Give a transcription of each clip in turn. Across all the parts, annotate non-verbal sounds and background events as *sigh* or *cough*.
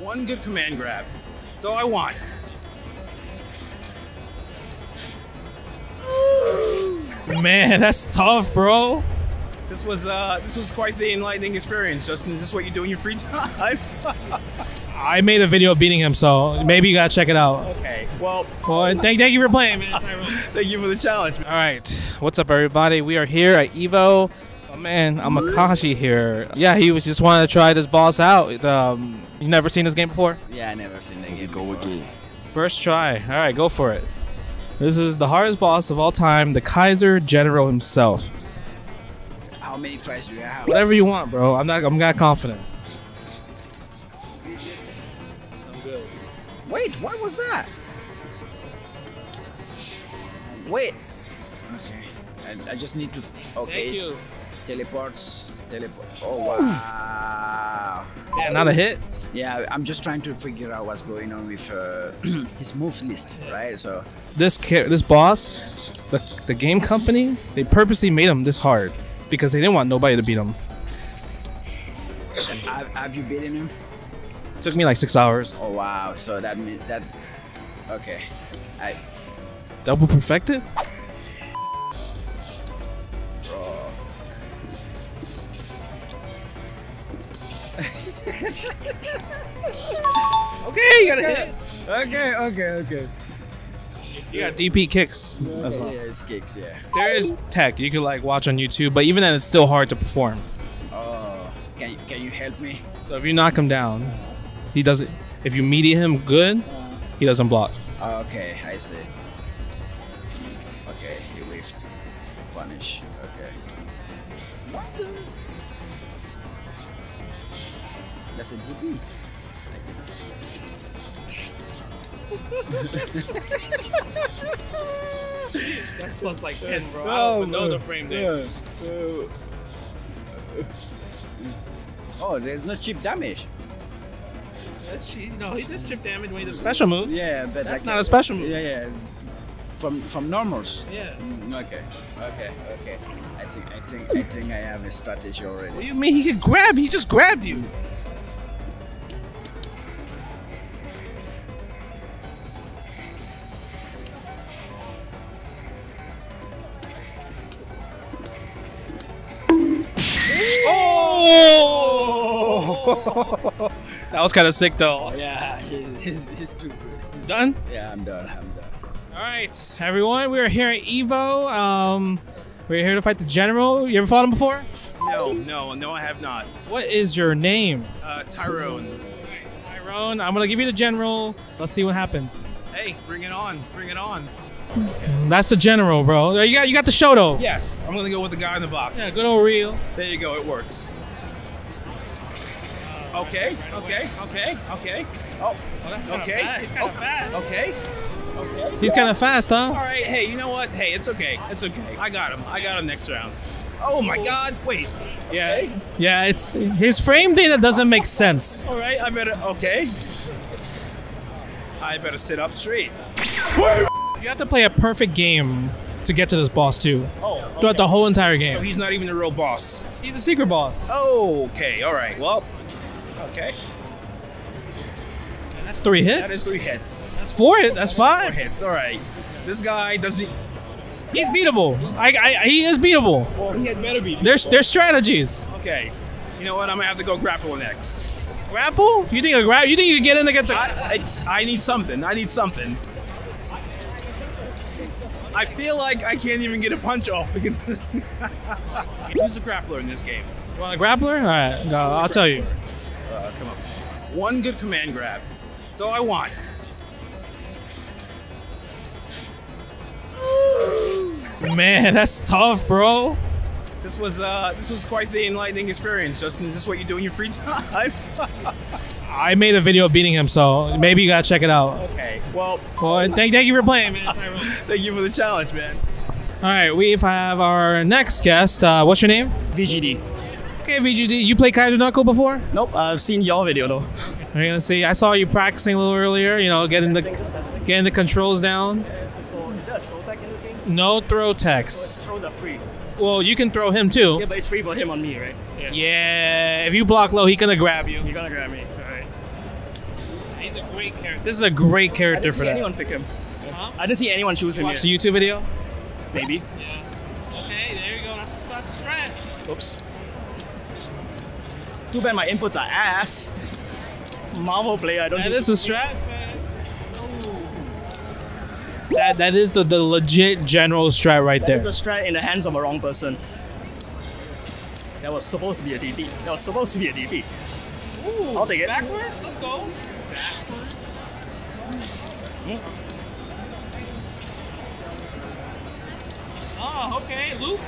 One good command grab. That's all I want. Man, that's tough, bro. This was uh, this was quite the enlightening experience, Justin. Is this what you do in your free time? *laughs* I made a video beating him, so maybe you gotta check it out. okay. Well, Well, thank, thank you for playing, man. *laughs* Thank you for the challenge. All right, what's up, everybody? We are here at Evo. Oh man, I'm Akashi here. Yeah, he was just wanted to try this boss out. Um, you never seen this game before? Yeah, I never seen that game. Go again. First try. All right, go for it. This is the hardest boss of all time, the Kaiser General himself. How many tries do you have? Whatever you want, bro. I'm not. I'm not confident. Wait, what was that? Wait. Okay. I, I just need to. Okay. Teleports. Teleport. Oh wow. Yeah, not a hit. Yeah, I'm just trying to figure out what's going on with uh, *clears throat* his move list, right? So This this boss, the the game company, they purposely made him this hard because they didn't want nobody to beat him. *coughs* have, have you beaten him? took me like six hours. Oh wow. So that means that. Okay. I. Double perfected. *laughs* Okay, you got a hit. Okay. Okay. Okay. You got DP kicks as well. Yeah, it's kicks. Yeah. There is tech you could like watch on YouTube, but even then, it's still hard to perform. Oh. Can you, can you help me? So if you knock him down, he doesn't. If you meaty him good, he doesn't block. Oh, okay, I see. That's. That's plus like ten, bro. Oh, another frame there. Oh, there's no chip damage. That's cheap. No, he does chip damage when he does special move. Yeah, but That's like not a special move. Yeah, yeah. From from normals. Yeah. Mm, okay, okay, okay. I think I think I think I have a strategy already. What do you mean he could grab? He just grabbed you. Oh! that was kind of sick though. Yeah, he's, he's too good. Done? Yeah, I'm done. I'm done. All right, everyone. We are here at Evo. Um, we're here to fight the general. You ever fought him before? No, no, no, I have not. What is your name? Uh, Tyrone. Tyrone. I'm gonna give you the general. Let's see what happens. Hey, bring it on, bring it on. That's the general, bro. You got you got the show though. Yes, I'm gonna go with the guy in the box. Yeah, good old real. There you go, it works. Okay, okay, okay, okay. Oh, that's kinda Okay. fast. He's kinda oh, fast. okay. Okay. He's kind of fast, huh? All right. hey, you know what? Hey, it's okay. It's okay. I got him. I got him next round. Oh my god, wait. Yeah. Yeah, it's his frame data doesn't make sense. All right, I better, okay. I better sit up straight. You have to play a perfect game to get to this boss too. Oh, Throughout the whole entire So game. he's not even the real boss. He's a secret boss. Okay, all right. Well, okay. That's three hits. That is three hits. That's four. hit- That's five. Four hits. All right. This guy doesn't. He's beatable. I, I, he is beatable. Well, he had better be. There's there's strategies. Okay. You know what? I'm gonna have to go grapple next. Grapple? You think a grab? You think you can get in against a? I, it's, I need something. I need something. I feel like I can't even get a punch off *laughs* who's the grappler in this game? You want a grappler? All right, I'll tell you. Uh, come on. One good command grab. That's all I want. Man, that's tough, bro. This was uh, this was quite the enlightening experience, Justin. Is this what you do in your free *laughs* time? I made a video beating him, so maybe you gotta check it out. okay. Well, Well, *laughs* thank, thank you for playing, man. *laughs* Thank you for the challenge, man. All right, we have our next guest. Uh, what's your name? VGD. Okay, VGD. You played Kaiser Knuckle before? Nope, I've seen your video though. You gonna see? I saw you practicing a little earlier. You know, getting the getting the controls down. So is there a throw tech in this game? No throw tech. Trolls are free. Well, you can throw him too. Yeah, but it's free for him on me, right? Yeah. Yeah, if you block low, he's gonna grab you. You're gonna grab me. Alright. He's a great character. This is a great character for that. anyone pick him. Huh? I didn't see anyone choose him Watch yet. the YouTube video. Maybe. Yeah. Okay, there you go. That's a, that's a strat. Oops. Too bad my inputs are ass. Marvel player, I don't That is a strat, man. That that is the, the legit general strat right That is there. a strat in the hands of a wrong person. That was supposed to be a DP. That was supposed to be a DP. Ooh, I'll take it. Backwards. Let's go. Backwards. Oh, okay. Loop.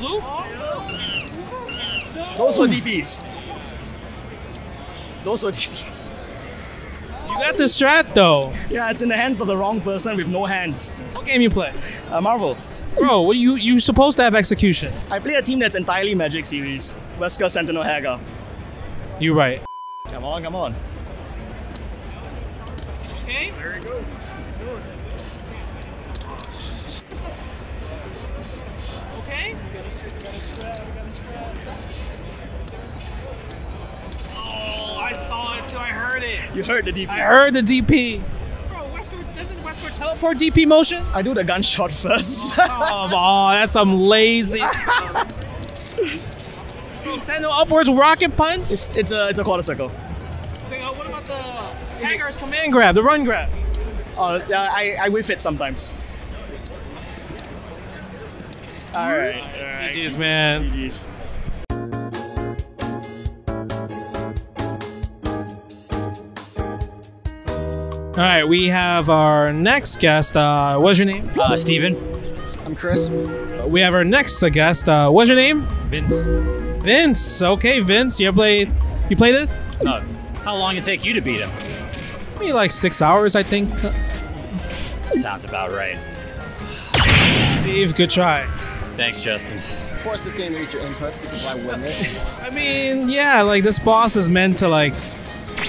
Loop. Those were DPs. Those were DPs. You got the strat though. Yeah, it's in the hands of the wrong person with no hands. What game you play? Uh, Marvel. Bro, what you you supposed to have execution. I play a team that's entirely Magic series. Wesker, Sentinel, Haggar. You right. Come on, come on. Okay. There you go. Okay. Oh, I saw it too. I heard it. You heard the DP. I heard the DP. Bro, Wesker doesn't Wesker teleport DP motion? I do the gunshot first. Come on, that's some lazy. *laughs* Bro, send no upwards rocket punch. it's, it's a it's a quarter circle. Okay, uh, what about the Haggar's command grab, the run grab? Uh, I I whiff it sometimes. All right, all right. GG's, man. GG's. All right, we have our next guest. Uh, what's your name? Uh, Steven. I'm Chris. We have our next guest. Uh, what's your name? Vince. Vince. Okay, Vince. You play? You play this? No. How long it take you to beat him? Maybe like six hours, I think. Sounds about right. Steve, good try. Thanks, Justin. Of course, this game needs your inputs because why wouldn't it? I mean, yeah, like this boss is meant to like.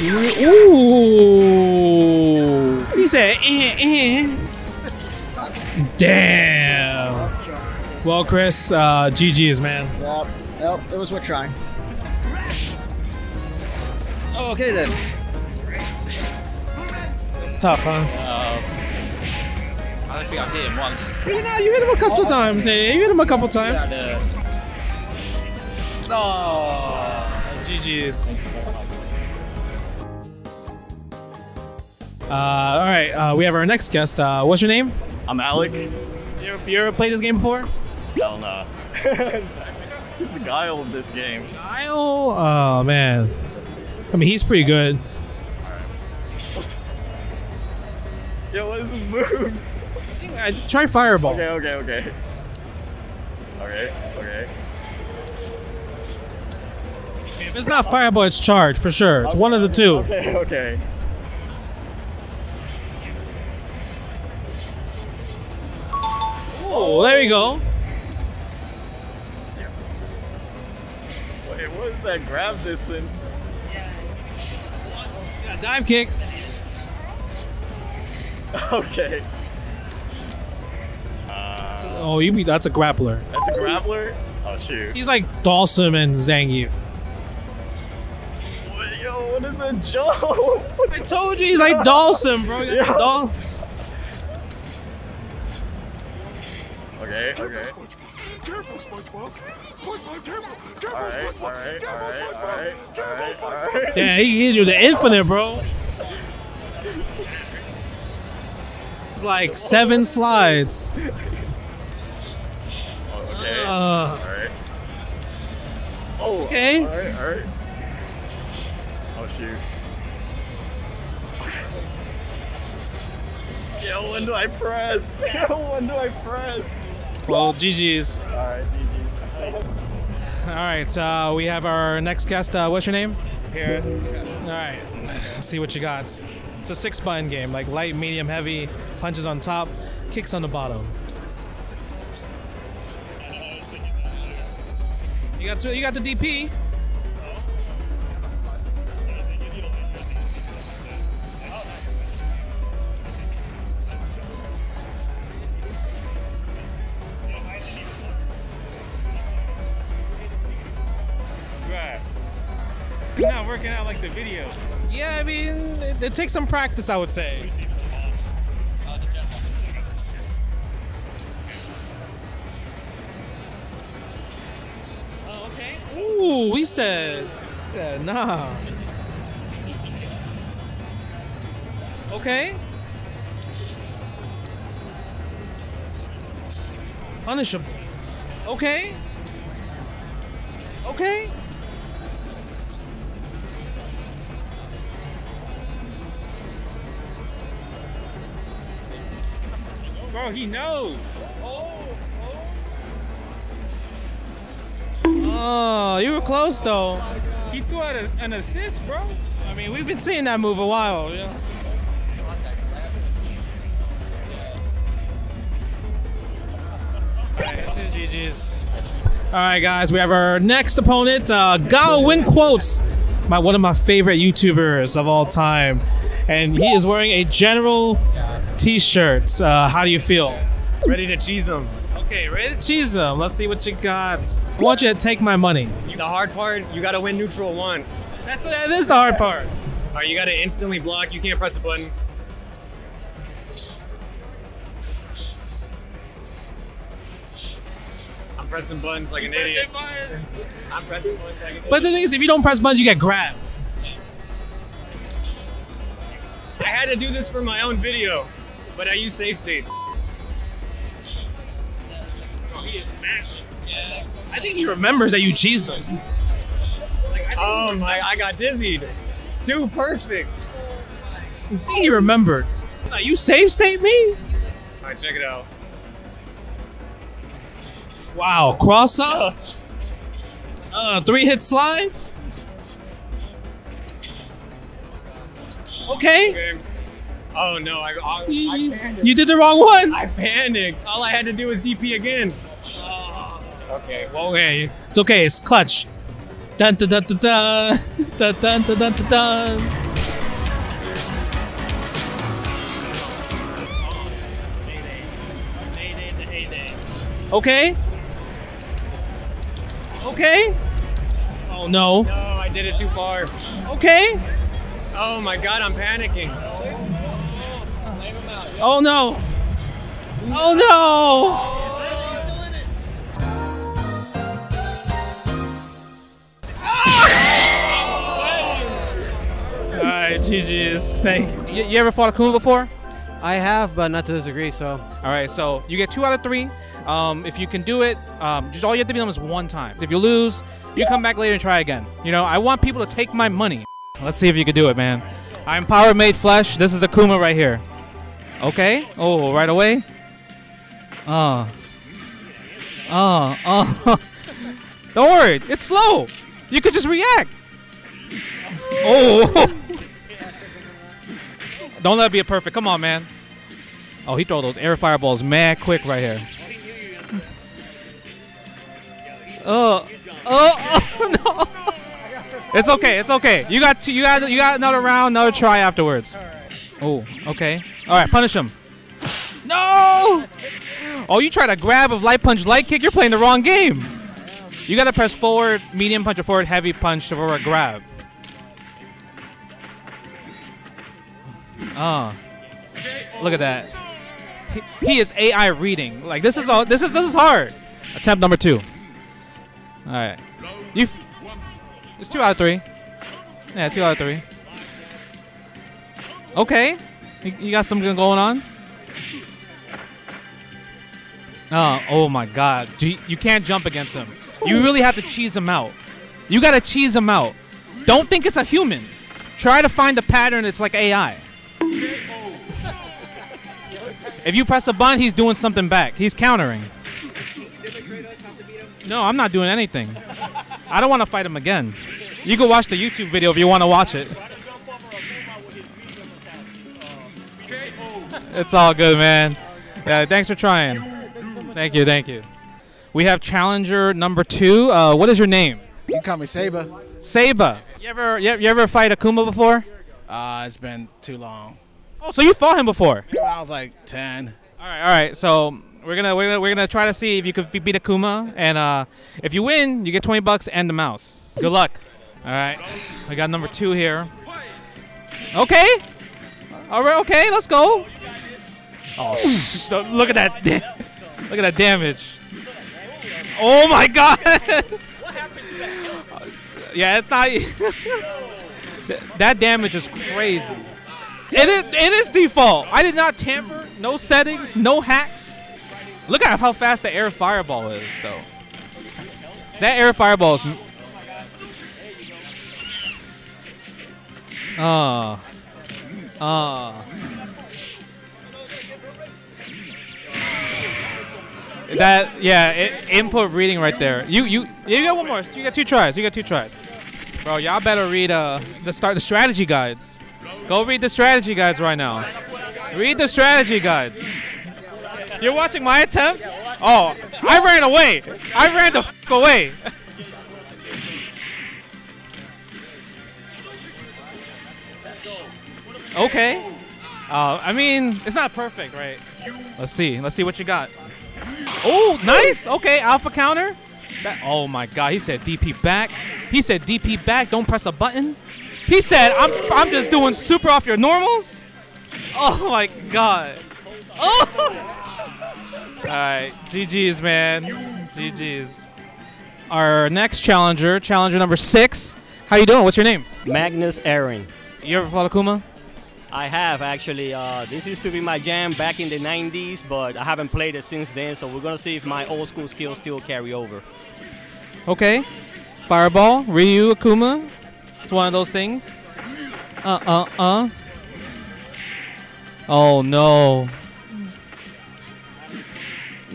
Ooh. What do you say? Eh, eh. Damn. Well, Chris, uh, GG's, man. Well, well, it was worth trying. Okay then. It's tough, huh? I don't think I hit him once. You know, you hit him a couple of times. Hey, you hit him a couple times. Oh, GG's. Uh, all right, uh, we have our next guest. Uh, what's your name? I'm Alec. You ever, you ever played this game before? Hell no. *laughs* He's the guy of this game. Kyle? Oh man. I mean, he's pretty good. Yo, what is his moves? I try Fireball. Okay, okay, okay. Okay, okay. If it's not Fireball, it's Charge for sure. It's one of the two. Okay, okay. Oh, there we go. Wait, what is that grab distance? Yeah, dive kick. *laughs* Okay. Uh, Oh, you be that's a grappler. that's a grappler? Oh, shoot. He's like Dawson and Zangief. What- Yo, what is a jump? *laughs* I told you he's like Dawson, bro. You okay, Careful, okay. SpongeBob. Careful, SpongeBob. SpongeBob, careful. Careful, Alright, SpongeBob. alright, Careful, alright, SpongeBob. alright, Careful, SpongeBob. alright. Yeah, he hit you the infinite, bro. It's like seven slides. Okay. Uh, alright. Oh, Okay. Alright, alright. Oh, shoot. Yo, when do I press? *laughs* Yo, when do I press? Well, GG's. Alright, GG. All right, uh, we have our next guest. Uh, what's your name? Here. All right, let's see what you got. It's a six button game, like light, medium, heavy, punches on top, kicks on the bottom. You got two, you got the DP. Not working out like the video. Yeah, I mean, it, it takes some practice, I would say. Oh, okay. Ooh, we said, nah. Okay. Punish him. Okay. Okay. Bro, he knows. Oh, you were close though. He threw out a, an assist, bro. I mean, we've been seeing that move a while. You know? GG's. All right, guys, we have our next opponent, uh, Gao Win Quotes, my one of my favorite YouTubers of all time, and he is wearing a General T-shirt. Uh, how do you feel? Ready to cheese them. Okay, ready to cheese them. Let's see what you got. I want you to take my money. The hard part, you gotta win neutral once. That's that is the hard part. All right, you gotta instantly block, you can't press a button. I'm pressing buttons like an idiot. I'm pressing buttons like an idiot. But the thing is, if you don't press buttons, you get grabbed. I had to do this for my own video, but I use safe state. He is mashing. Yeah. I think he remembers that you cheesed him. Oh my, I got dizzied. Too perfect. I think he remembered. You save state me? Alright, check it out. Wow, cross up. Uh, three hit slide. Okay. Okay. Oh no, I, I, I You did the wrong one. I panicked. All I had to do was DP again. Uh, okay, well, okay. It's okay, it's clutch. Dun dun dun dun dun. *laughs* dun dun dun dun dun dun. Okay. Okay. Oh no. No, I did it too far. Okay. Oh my god, I'm panicking. Oh no. Oh no. All right, GG's. Thank you. You ever fought Akuma before? I have, but not to this degree. So All right, so you get two out of three. Um, if you can do it, um, just all you have to be done is one time. If you lose, you come back later and try again. You know, I want people to take my money. Let's see if you can do it, man. I'm Power Made Flesh. This is Akuma right here. Okay. Oh, right away. Uh. Uh. Uh. *laughs* Don't worry. It's slow. You could just react. Oh. *laughs* Don't let it be a perfect. Come on, man. Oh, he throw those air fireballs mad quick right here. Oh, oh, *laughs* oh no! It's okay. It's okay. You got two, you got you got another round, another try afterwards. Oh, okay. All right, punish him. No! Oh, you try to grab a light punch, light kick. You're playing the wrong game. You gotta press forward, medium punch, or forward, heavy punch for a grab. Oh, Look at that. He, he is AI reading. Like this is all. This is this is hard. Attempt number two. All right. You. It's two out of three. Yeah, two out of three. Okay. You, got something going on. Oh, oh my God! You, you can't jump against him. You really have to cheese him out. You gotta cheese him out. Don't think it's a human. Try to find a pattern that's like AI. If you press a button, he's doing something back. He's countering. No, I'm not doing anything. I don't want to fight him again. You can watch the YouTube video if you want to watch it. It's all good, man. Yeah, thanks for trying. Thank you, thank you. We have challenger number two. Uh, what is your name? You can call me Saba. Saba. You ever you, you ever fight Akuma before? Uh, it's been too long. Oh, so you fought him before? I was like 10. All right, all right. So we're gonna we're gonna we're gonna try to see if you could beat Akuma, and uh, if you win, you get 20 bucks and the mouse. Good luck. All right, we got number two here. Okay. All right. Okay. Let's go. Oh, look at that! *laughs* Look at that damage. Oh my *laughs* god! *laughs* yeah, it's not. Th- that damage is crazy. It is. It is default. I did not tamper. No settings. No hacks. Look at how fast the air fireball is, though. That air fireball is. Ah. Ah. That yeah, it, input reading right there. You you you got one more. You got two tries. You got two tries. Bro, y'all better read uh the start the strategy guides. Go read the strategy guides right now. Read the strategy guides. You're watching my attempt? Oh, I ran away. I ran the f- away. *laughs* okay. Uh, I mean, it's not perfect, right? Let's see. Let's see what you got. Oh, nice. Okay, alpha counter. That, oh my God, he said DP back. He said DP back. Don't press a button. He said I'm I'm just doing super off your normals. Oh my God. Oh. *laughs* All right, GG's man. GG's. Our next challenger, challenger number six. How you doing? What's your name? Magnus Aaron. You ever fought Akuma? I have actually. Uh, this used to be my jam back in the 90s, but I haven't played it since then. So we're gonna see if my old school skills still carry over. Okay. Fireball, Ryu, Akuma. It's one of those things. Uh uh uh. Oh no.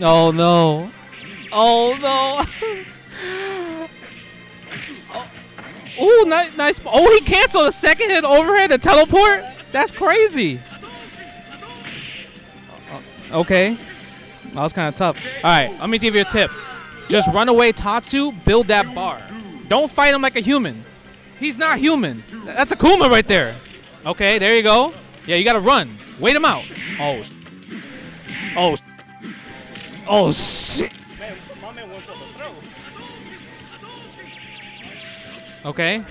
Oh no. Oh no. *laughs* oh, nice, nice. Oh, he canceled a second hit overhead and teleport. That's crazy. Uh, Okay. That was kind of tough. All right, let me give you a tip. Just run away, Tatsu. Build that bar. Don't fight him like a human. He's not human. That's Akuma right there. Okay, there you go. Yeah, you gotta run. Wait him out. Oh. Oh. Oh shit. Okay.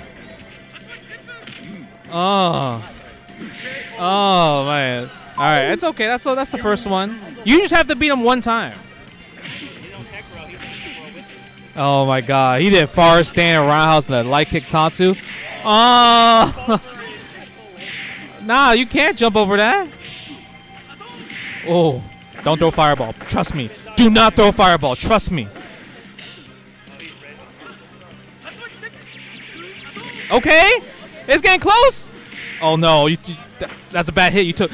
Oh. Oh man. All right, it's okay. That's so. That's the first one. You just have to beat him one time. Oh my God, he did Forest stand roundhouse and the light kick Tatsu. Oh. *laughs* nah, you can't jump over that. Oh, don't throw fireball. Trust me. Do not throw fireball. Trust me. Okay, it's getting close. Oh no, you, you- that- that's a bad hit. You took.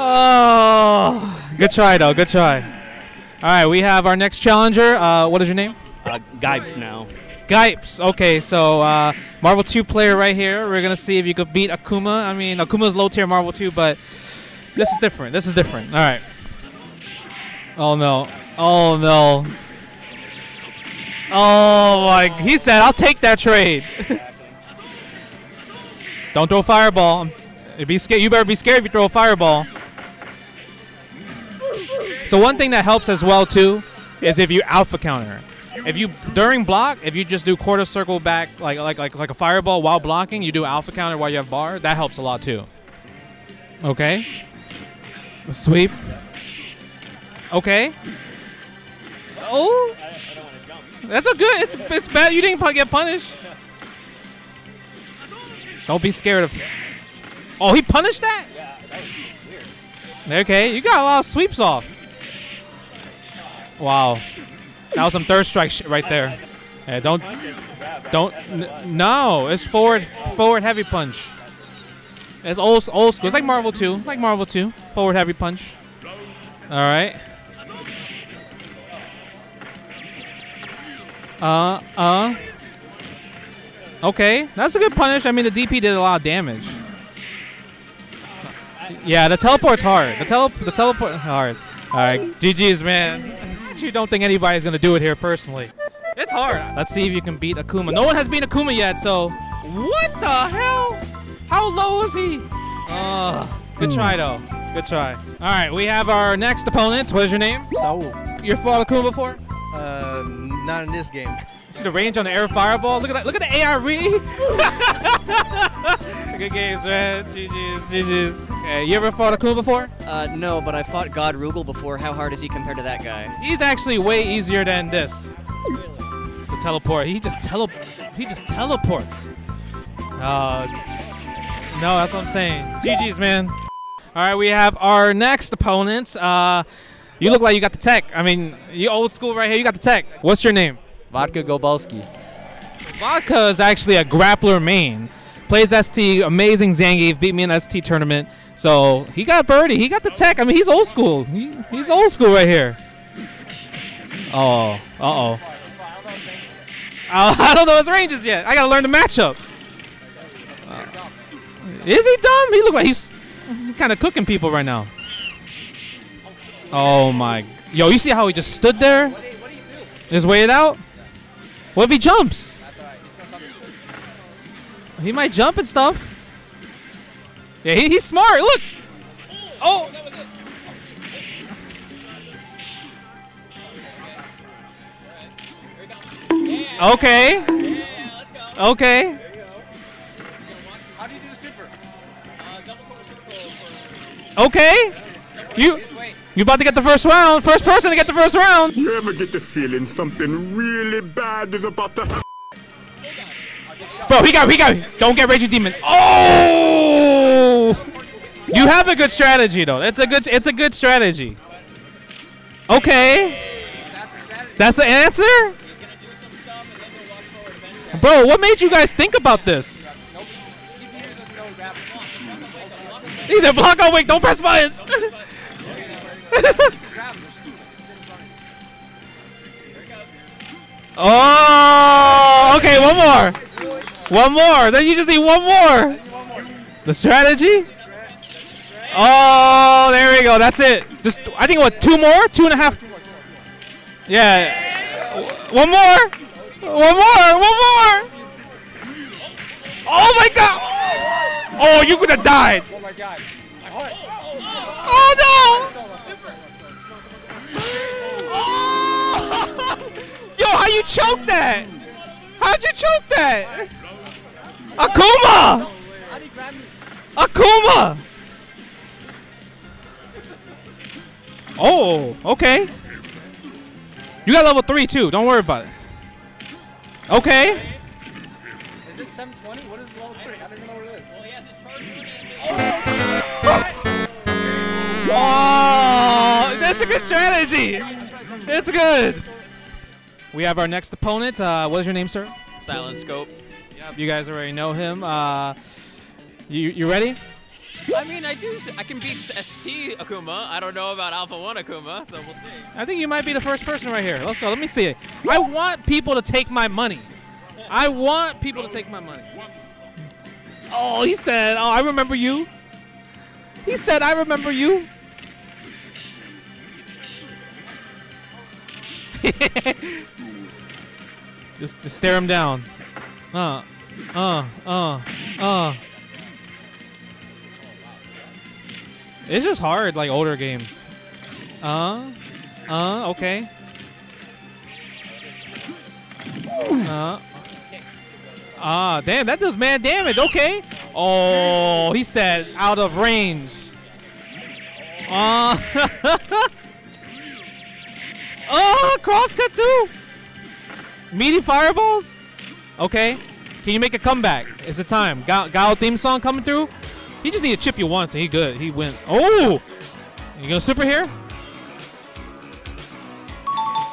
Oh, good try though. Good try. All right, we have our next challenger. Uh, what is your name? Uh, Gipes now. Gipes. Okay, so uh, Marvel 2 player right here. We're gonna see if you could beat Akuma. I mean, Akuma's low tier Marvel 2, but this is different. This is different. All right. Oh no. Oh no. Oh my. He said, "I'll take that trade." *laughs* Don't throw a fireball. It'd be scared. You better be scared if you throw a fireball. So one thing that helps as well too is if you alpha counter. If you during block, if you just do quarter circle back like like like like a fireball while blocking, you do alpha counter while you have bar. That helps a lot too. Okay. Sweep. Okay. Oh. That's a good. It's it's bad. You didn't get punished. Don't be scared of. Oh, he punished that. Okay, you got a lot of sweeps off. Wow, that was some third strike shit right there. Yeah, don't, don't. No, it's forward, forward heavy punch. It's old, old school. It's like Marvel 2. It's like Marvel 2. Forward heavy punch. All right. Uh, uh. Okay, that's a good punish. I mean, the DP did a lot of damage. Yeah, the teleport's hard. The tele the teleport hard. All right, GG's man. I actually don't think anybody's gonna do it here personally. It's hard. Let's see if you can beat Akuma. No one has beat Akuma yet, so what the hell? How low is he? Uh, good try though. Good try. All right, we have our next opponents. What is your name? Saul. You fought Akuma before? Uh, not in this game. See the range on the air fireball? Look at that. Look at the ARE. Good games, man. GG's, GG's. Okay, you ever fought a Akuma before? Uh, no, but I fought God Rugal before. How hard is he compared to that guy? He's actually way easier than this. Really? The teleport. He just tele. He just teleports. Uh, no, that's what I'm saying. GG's, man. All right, we have our next opponent. Uh, you look like you got the tech. I mean, you old school right here. You got the tech. What's your name? Vodka Gobalski. Vodka is actually a grappler main. Plays ST, amazing Zangief, beat me in ST tournament. So he got birdie. He got the tech. I mean, he's old school. He, he's old school right here. Oh, uh-oh. Uh, *laughs* I don't know his ranges yet. I gotta learn the matchup. Uh, is he dumb? He look like he's kind of cooking people right now. Oh my! Yo, you see how he just stood there? Just waited out. What if he jumps? He might jump and stuff. Yeah, he, he's smart. Look. Oh. Okay. Okay. Okay. You you about to get the first round. First person to get the first round. You ever get the feeling something really bad is about to happen? Bro, he got he got don't get Raging Demon. Oh! You have a good strategy though. It's a good it's a good strategy. Okay. That's the answer? Bro, what made you guys think about this? He said block on wait, don't press buttons. *laughs* oh, okay, one more. One more. Then you just need one more. The strategy? Oh, there we go. That's it. Just, I think, what, two more? Two and a half? Yeah. One more. One more. One more. Oh, my God. Oh, you could have died. Oh my god. Oh, no. How you choke that? How'd you choke that? Akuma! Akuma! Oh, okay. You got level three too. Don't worry about it. Okay. Is this 720? What is level 3? I don't even know what it is. Oh, that's a good strategy. It's good. We have our next opponent. Uh, what is your name, sir? Silent Scope. Yep, you guys already know him. Uh, you you ready? I mean, I do. I can beat ST Akuma. I don't know about Alpha One Akuma, so we'll see. I think you might be the first person right here. Let's go. Let me see it. I want people to take my money. I want people to take my money. Oh, he said, "Oh, I remember you." He said, "I remember you." *laughs* just, just stare him down. Uh, uh, uh, uh. It's just hard, like older games. Uh, uh, okay. Uh, ah, damn, that does man damage. Okay. Oh, he said out of range. Uh, *laughs* oh, crosscut too. Meaty fireballs. Okay. Can you make a comeback? It's the time. Gao, theme song coming through. He just need to chip you once and he good. He went. Oh! You gonna super here?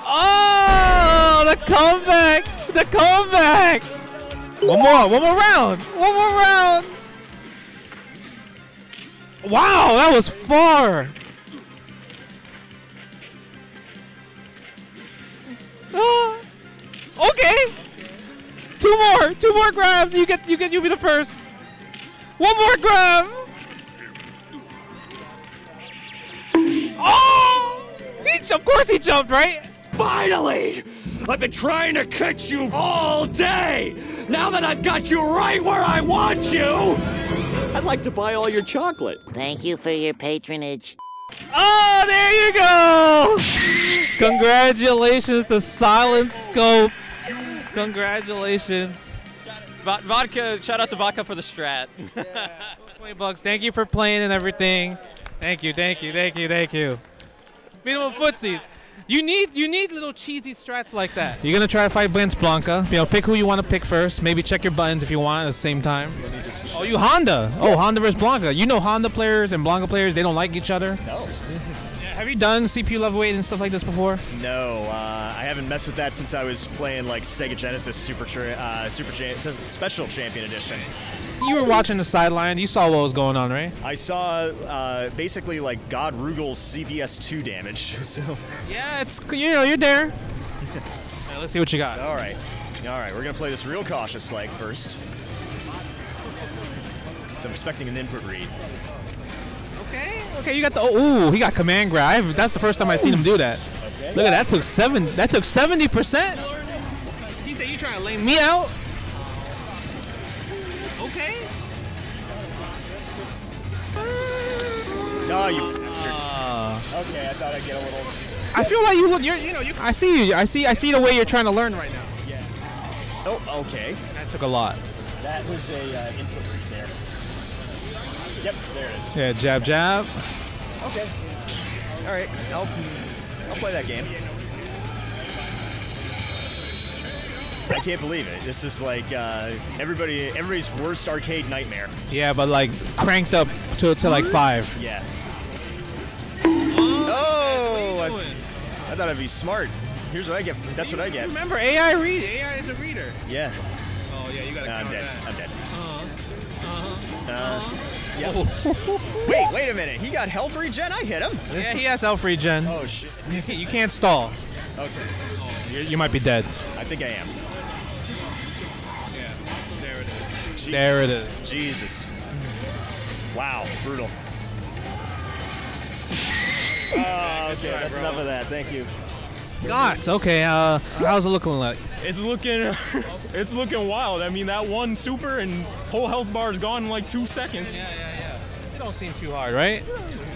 Oh! The comeback! The comeback! One more. One more round. One more round. Wow, that was far. Ah, okay. Two more. Two more grabs. You get. You get. You be the first. One more grab. Oh! He, of course he jumped, right? Finally! I've been trying to catch you all day! Now that I've got you right where I want you, I'd like to buy all your chocolate. Thank you for your patronage. Oh, there you go! Congratulations to Silent Scope. Congratulations. Vod- vodka. Shout out to vodka for the strat. Twenty *laughs* bucks. Thank you for playing and everything. Thank you, thank you, thank you, thank you. Beautiful footsies. You need you need little cheesy strats like that. You're gonna try to fight against Blanka. You know, pick who you want to pick first. Maybe check your buttons if you want at the same time. Oh, you Honda. Oh, Honda versus Blanka. You know Honda players and Blanka players, they don't like each other. No. *laughs* Have you done CPU level weight and stuff like this before? No, uh, I haven't messed with that since I was playing like Sega Genesis Super uh, Super Special Champion Edition. You were watching the sideline. You saw what was going on, right? I saw uh, basically like God Rugal's CVS2 damage. *laughs* So yeah, it's you know you're there. *laughs* Alright, let's see what you got. All right, all right, we're gonna play this real cautious like first. So I'm expecting an input read. Okay. You got the oh, ooh, he got command grab. That's the first time I've seen him do that. Look at that. Took seven. That took seventy percent. He said you trying to lay me out. Okay. No, you bastard. okay, I thought I'd get a little. I feel like you look. You're, you know, you. I see you. I see. I see the way you're trying to learn right now. Yeah. Oh, okay. That took a lot. That was a uh, input. Yep, there it is. Yeah, jab, jab. Okay. All right, I'll I'll play that game. I can't believe it. This is like uh, everybody everybody's worst arcade nightmare. Yeah, but like cranked up to to like five. Yeah. Oh, I, I thought I'd be smart. Here's what I get. That's what I get. Remember, AI read. AI is a reader. Yeah. Oh yeah, you gotta. No, I'm dead. that. I'm dead. Uh-huh. Uh, yep. *laughs* Wait, wait a minute. He got health regen. I hit him. Yeah, he has health regen. Oh shit. *laughs* you can't stall. Okay. You, you might be dead. I think I am. Yeah. There it is. Je- There it is. Jesus. Wow, brutal. *laughs* Oh, okay, that's enough of that. Thank you. Scott. Okay. Uh, how's it looking like? It's looking, *laughs* it's looking wild. I mean, that one super and whole health bar is gone in like two seconds. Yeah, yeah, yeah. You don't seem too hard, right?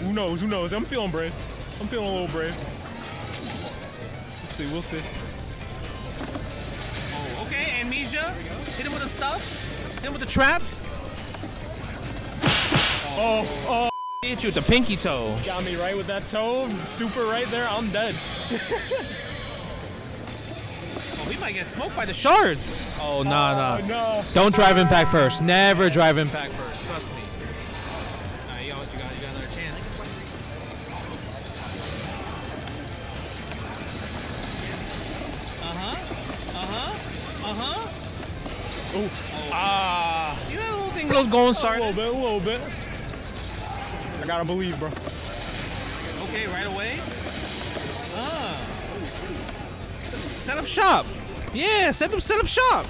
Who knows? Who knows? I'm feeling brave. I'm feeling a little brave. Let's see. We'll see. Oh, okay. Amnesia. Hit him with the stuff. Hit him with the traps. Oh, oh. Hit you with the pinky toe. Got me right with that toe. Super right there. I'm dead. Oh, we might get smoked by the shards. Oh, no, no. Oh, no. Don't drive impact first. Never drive impact first. Trust me. All right, you got, you got, another chance. Uh-huh. Uh-huh. Uh-huh. Ooh. Ah. You had a little thing going A little bit. A little bit. I gotta believe, bro. Okay, right away. Ah. Set up shop. Yeah, set up set up shop.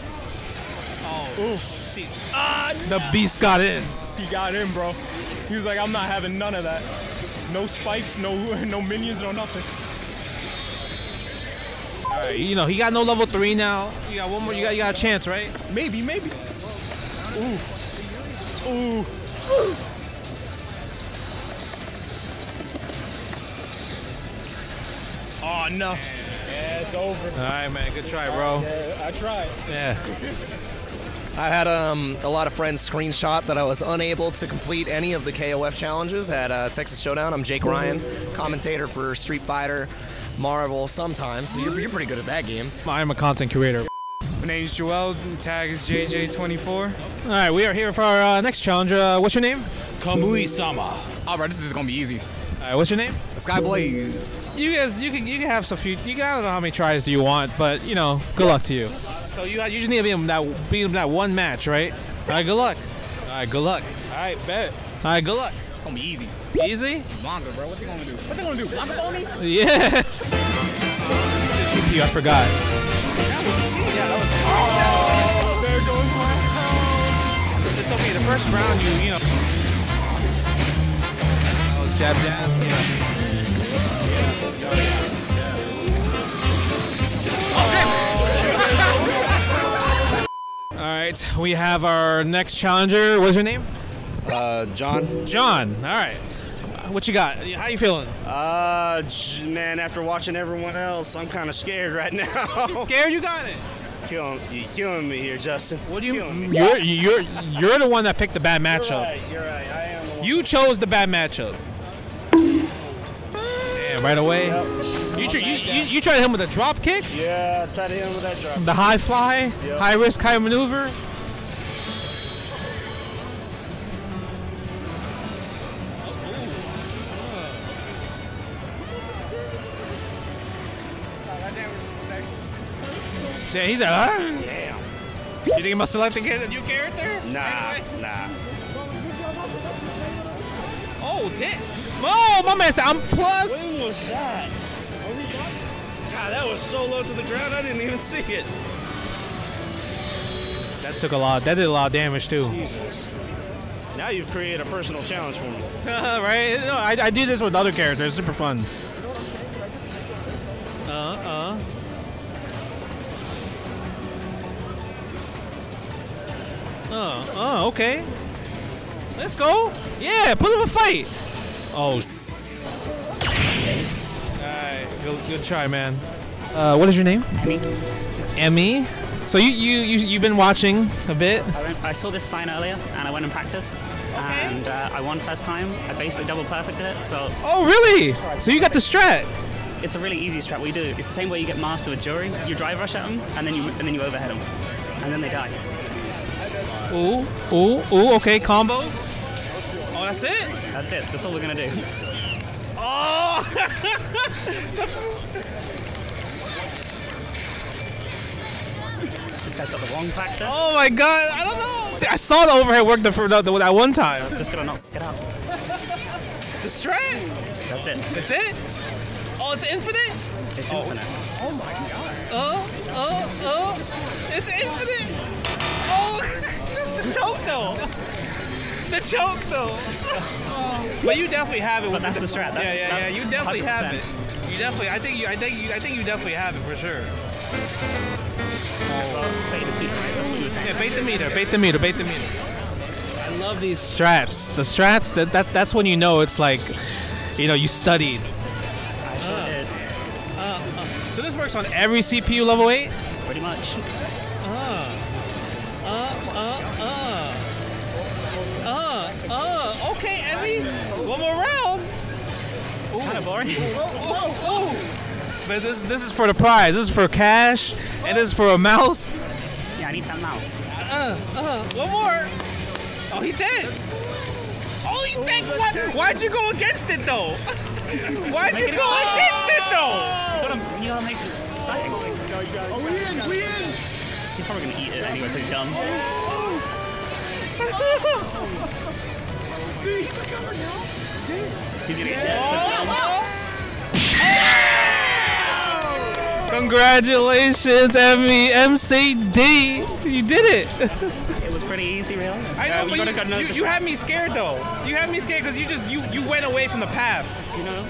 Oh. shit. Ah, The beast got in. He got in, bro. He was like, I'm not having none of that. No spikes, no *laughs* no minions, no nothing. All right, you know he got no level three now. You got one more. You got you got a chance, right? Maybe, maybe. Ooh. Ooh. Oh no. Yeah, it's over. All right, man. Good try, bro. Yeah, I tried. Yeah. I had um, a lot of friends screenshot that I was unable to complete any of the KOF challenges at uh, Texas Showdown. I'm Jake Ryan, commentator for Street Fighter, Marvel sometimes. So you're, you're pretty good at that game. I'm a content creator. My name's Joel. Tag is JJ24. All right, we are here for our uh, next challenge. Uh, what's your name? Kamui-sama. All right, this is gonna be easy. All right, what's your name? Sky Blaze. You guys, you can you can have some few. You can, I don't know how many tries do you want, but you know, good luck to you. So you, you just need to beat him that beat him that one match, right? All right, good luck. All right, good luck. All right, bet. All right, good luck. It's gonna be easy. Easy? Blanka, bro. What's he gonna do? What's he gonna do? Blanka for me? Yeah. *laughs* CPU, I forgot. Oh, there goes my It's okay. The first round, you you know. Jab jab. Yeah. *laughs* All right, we have our next challenger. What's your name? Uh, John. John. All right. What you got? How you feeling? Uh, man, after watching everyone else, I'm kind of scared right *laughs* now. You scared? You got it. Killing, you killing me here, Justin. What do you? Killing me. You're you're you're the one that picked the bad matchup. You're right. You're right. I am. You chose the bad matchup. Right away. You, tr- you, you you tried to hit him with a drop kick, Yeah, try to hit him with that drop. the high fly, Yep. high risk, high maneuver. Yeah, he's a. Damn. You think he must select a kid- a new character? Nah, nah. Oh, damn. Oh, my man said I'm plus. When was that? God, that was so low to the ground. I didn't even see it. That took a lot. That did a lot of damage too. Jesus. Now you've created a personal challenge for me. *laughs* right? No, I, I do this with other characters. It's super fun. Uh, uh. Oh, oh, okay. Let's go. Yeah, put him a fight. Oh. Alright, good, good try, man. Uh, what is your name? Emmy. Emmy. So you you you you've been watching a bit. I, went, I saw this sign earlier and I went and practiced. And uh, I won first time. I basically double perfected it. So Oh, really? So you got the strat. it's a really easy strat. We do, it's the same way you get master with Juri. You drive rush at them and then you and then you overhead them, and then they die. Ooh, ooh, ooh. Okay, combos. Oh, that's it. That's it. That's all we're gonna do. Oh! *laughs* this guy's got the wrong factor. oh my god! I don't know. I saw the overhead work the, for the, the that one time. I'm Just gotta knock it out. The strat. That's it. That's it. Oh, it's infinite. It's Oh. infinite. Oh my god. Oh, oh, oh! It's infinite. Oh, *laughs* choke though. The choke though. Oh. *laughs* But you definitely have it. But that's the strat. That's- yeah, yeah, yeah. You definitely have it. You definitely. I think you. I think you. I think you definitely have it for sure. Bait the meter, right? That's what you were saying. Yeah, bait the meter, bait the meter, bait the meter. I love these strats. The strats that, that that's when you know it's like, you know, you studied. I sure did. Uh, uh. So this works on every CPU level eight. Pretty much. Okay, One more round. It's kind of boring. Oh, oh, oh. But this this is for the prize. This is for cash, and this is for a mouse. Yeah, I need that mouse. Uh, uh, one more. Oh, he did. Oh, he did. What? Why'd you go against it though? *laughs* Why'd you go exciting. against it though? You gotta, you gotta make it exciting. Are we in? We in? He's probably gonna eat it anyway because he's dumb. *laughs* He's gonna get dead. Congratulations, Emmy MCD. You did it. *laughs* It was pretty easy, really. I know, Uh, but you, you, you had me scared though. You had me scared because you just you you went away from the path. You know.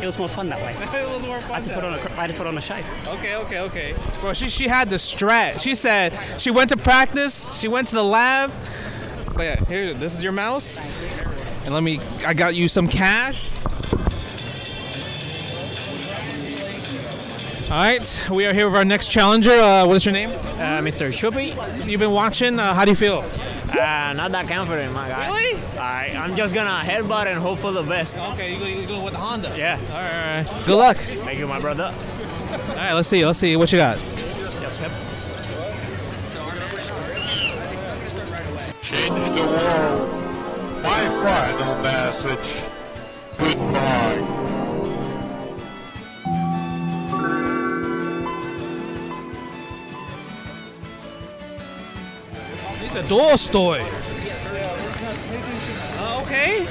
It was more fun that way. *laughs* it was more I had to put on a, way. Had to put on a show. Okay, okay, okay. Bro, she she had the strat. She said she went to practice. She went to the lab. But yeah, here, this is your mouse. And let me. I got you some cash. All right, we are here with our next challenger. Uh, what's your name? Uh, Mr. Shuppy. You've been watching. Uh, how do you feel? Uh, not that confident, my guy. Really? I, I'm just gonna headbutt and hope for the best. Okay, you go, you go with the Honda. Yeah. All right, all right. Good luck. Thank you, my brother. All right, let's see. Let's see what you got. Yes. Change the world. My final message. Goodbye. It's a Tolstoy. Uh, okay.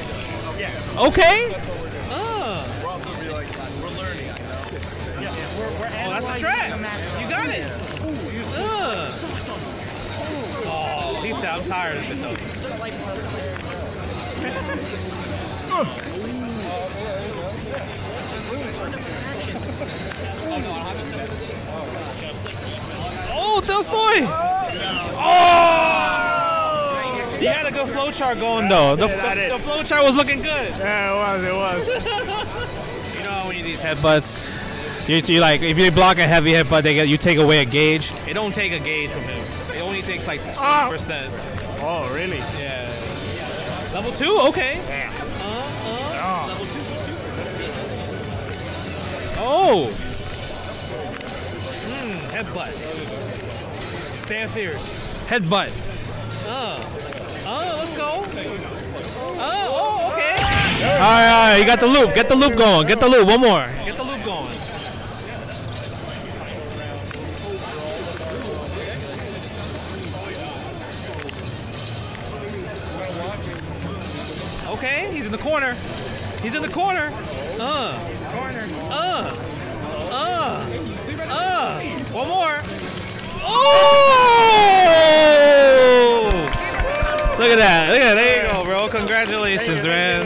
Okay. Uh. Oh, that's the track. You got it. Uh. He said I'm tired of it though. Oh, Tolstoy. Oh! You had a good flow chart going though. The, the, the flow chart was looking good. Yeah, it was, it was. *laughs* You know when you need these headbutts. You, you like if you block a heavy hit, but they get you take away a gauge. It don't take a gauge from him. It only takes like twenty percent. Oh, really? Yeah. Level two, okay. Uh, uh, Level two, super. Oh. Hmm. Headbutt. Stand fierce. Headbutt. Uh. Uh. Let's go. Oh. Oh. Okay. All right. All right. You got the loop. Get the loop going. Get the loop. One more. Okay, he's in the corner. He's in the corner. Uh. Corner. Uh. Uh. Uh. One more. Oh! Look at that. Look at that. There you go, bro. Congratulations, man.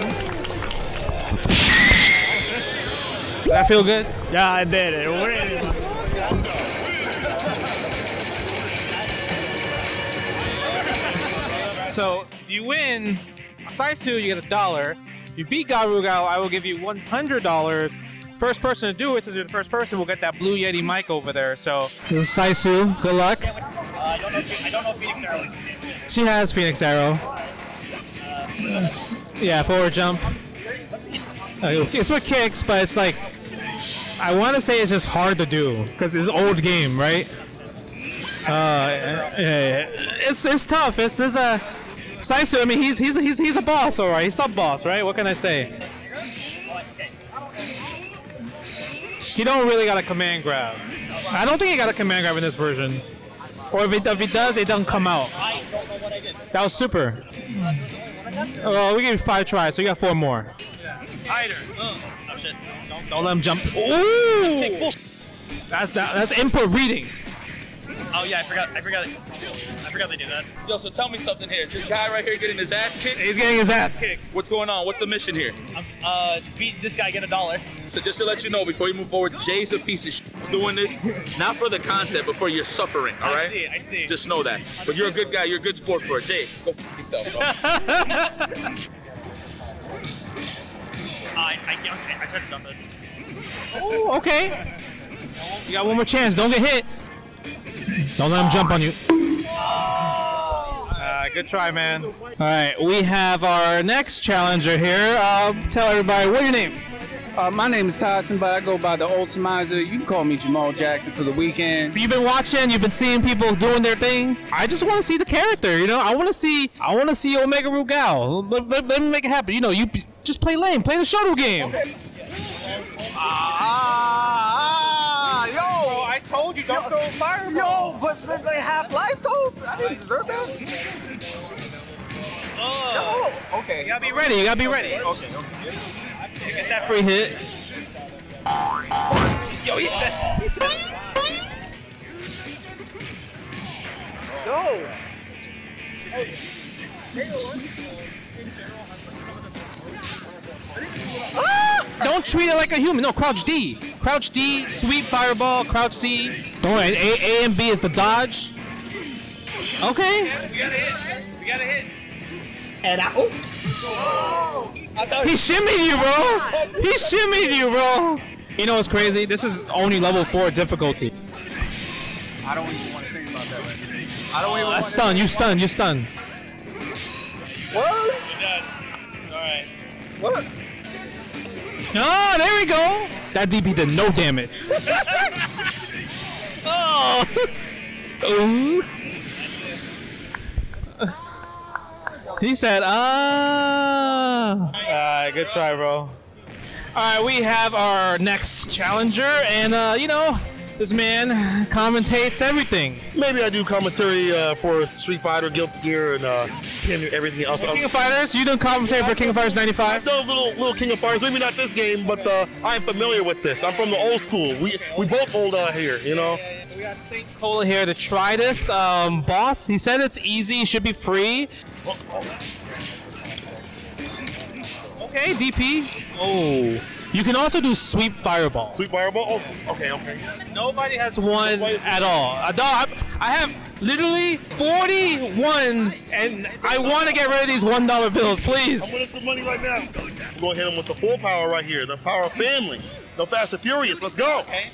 That feel good? Yeah, I did it. Really. So if you win size two, you get a dollar. If you beat Garugao, I will give you one hundred dollars. First person to do it, since you're the first person, will get that Blue Yeti mic over there. So this is Saisyu. Good luck. Uh, I don't know. I don't know Phoenix Arrow is his name. She has Phoenix Arrow. Yeah, forward jump. Uh, it's with kicks, but it's like I want to say it's just hard to do because it's old game, right? Uh, yeah, it's it's tough. It's this a Saisyu. I mean, he's he's he's he's a boss, all right. He's sub boss, right? What can I say? He don't really got a command grab. I don't think he got a command grab in this version. Or if he, if he does, it doesn't come out. That was super. Well, we gave you five tries, so you got four more. Oh shit. Don't, don't let him jump. Ooh! That's that, that's input reading. Oh yeah, I forgot. I forgot. I forgot they do that. Yo, so tell me something here. Is this guy right here getting his ass kicked? He's getting his ass kicked. What's going on? What's the mission here? Uh, beat this guy, get a dollar. So just to let you know, before you move forward, Jay's a piece of shit doing this, not for the content, but for your suffering, all right? I see, I see. Just know that. But you're a good guy. You're a good sport for it. Jay, go f yourself, bro. *laughs* I, I can't. I tried to jump it. Oh, okay. You got one more chance. Don't get hit. Don't let him jump on you. Uh, good try, man. All right, we have our next challenger here. Uh, tell everybody what's your name. Uh, my name is Tyson, but I go by the Ultimizer. You can call me Jamal Jackson for the weekend. You've been watching. You've been seeing people doing their thing. I just want to see the character. You know, I want to see. I want to see Omega Rugal. Let, let- let me make it happen. You know, you just play lame. Play the shuttle game. Ah, yo! I told you, don't throw a fireball. Yo, but but they half life though. I didn't deserve that. Oh. Yo, okay. You gotta be ready. You gotta be ready. Okay, okay. Get that free hit. Yo, he said. He said. Yo. Don't treat it like a human. No, crouch D. Crouch D, sweep fireball, crouch C. Don't worry, A, A and B is the dodge. Okay. We got a hit. We got a hit. And I oh. He shimmied you, bro. He shimmied you, bro. You know what's crazy? This is only level four difficulty. I don't even want to think about that right now. I don't even. Uh, That's stun. You stun. You stun. What? You're done. All right. What? Oh, there we go. That DP did no damage. *laughs* oh. Ooh. He said, ah. Alright, good try, bro. Alright, we have our next challenger, and, uh, you know, this man commentates everything. Maybe I do commentary uh, for Street Fighter, Guilty Gear, and uh, everything else. King of Fighters, you done commentary for King of Fighters 95? I've done a little, little King of Fighters, maybe not this game, but uh, I'm familiar with this. I'm from the old school. We we both old out here, you know. We got Saint Cola here to try this. Um, boss, he said it's easy, should be free. Okay, DP. Oh. You can also do sweep fireball. Sweep fireball. Oh, okay, okay. Nobody has won at all. Uh, I don't- I I have literally 40 ones, and I want to get rid of these one dollar bills, please. I'm winning some money right now. We're gonna hit him with the full power right here, the power of family. No Fast and Furious. Let's go. Okay.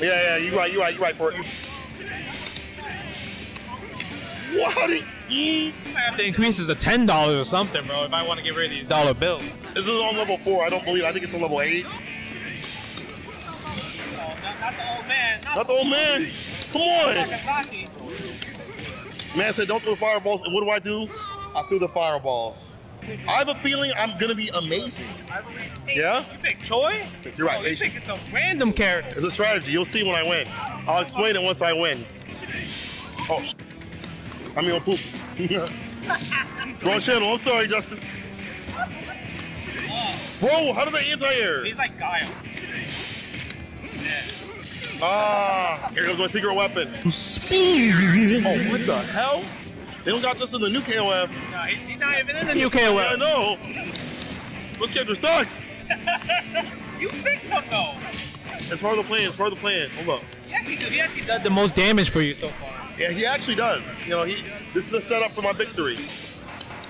Yeah, yeah, you're right, you're right, you right, Bert. What? I have to increase this to ten dollars or something, bro. If I want to get rid of these dollar bills. This is on level four. I don't believe. I think it's on level eight. Not the old man. Not the old man. Come on. Man said, don't throw the fireballs. And what do I do? I threw the fireballs. I have a feeling I'm gonna be amazing. Yeah? You pick Choi? You're right. Oh, you Asian. picking some random character. It's a strategy. You'll see when I win. I'll explain it once I win. Oh, I mean, on poop. *laughs* Wrong channel. I'm sorry, Justin. Bro, how did they anti-air? He's like Guile. Ah, here comes my secret weapon. Oh, what the hell? They don't got this in the new KOF. No, he's, he's not even in the new new KOF. KOF. I know. This character sucks. *laughs* you picked him though. It's part of the plan. It's part of the plan. Hold up. He actually, he actually does The most damage for you so far. Yeah, he actually does. You know, he. This is a setup for my victory.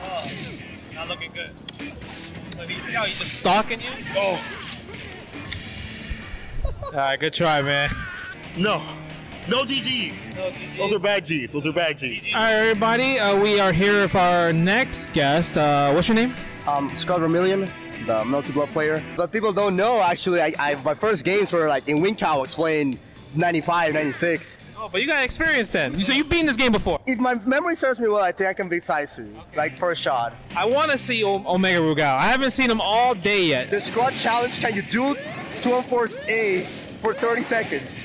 Oh, not looking good. Look, he, yo, he's just Stalking you? Oh. *laughs* All right, good try, man. No. No GGs. Those are bad Gs. Those are bad Gs. All right, everybody. Uh, we are here with our next guest. Uh, what's your name? Um, Scott Vermillion, the Melty Blood player. But people don't know, actually, I, I my first games were like in Wing Wincow, playing 95, 96. Oh, but you got experience then. You so you've been this game before. If my memory serves me well, I think I can beat Saisyu, like first shot. I want to see o- Omega Rugal. I haven't seen him all day yet. The squad challenge, can you do 2 on 4 A for 30 seconds?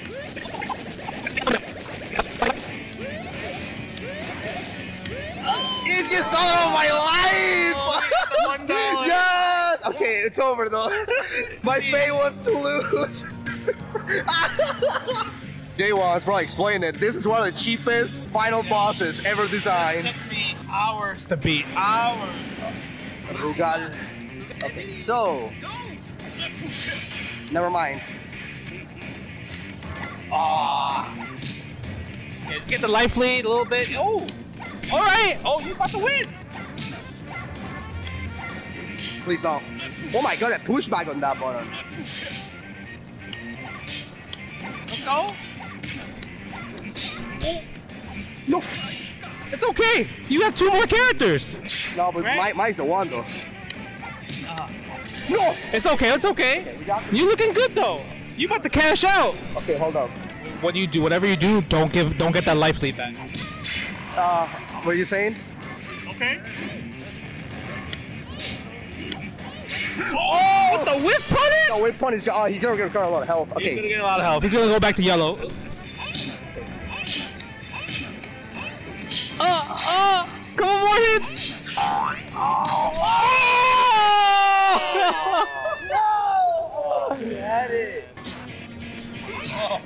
It's just all of my life! Oh, *laughs* yes! Okay, it's over though. *laughs* my fate was to lose. *laughs* J1 is probably explained it. This is one of the cheapest final bosses ever designed. took me hours to beat. Hours. Rugal. Okay, so. Never mind. Ah. Okay, let's get the life lead a little bit. Oh, all right. Oh, you about to win. Please don't. Oh my god, that pushback on that button. Let's go. No. It's okay. You have two more characters. No, but my, mine's the one though. No. It's okay. It's okay. You looking good though. You about to cash out. Okay, hold up. What do you do? Whatever you do, don't give, don't get that life lead back. Uh, what are you saying? Okay. Oh, what the whiff punish? No, whiff punish. Oh, he's gonna get a lot of health. Okay. He's gonna get a lot of help. He's gonna go back to yellow. Uh, uh, come on, more hits. Oh! oh, He had it. Oh,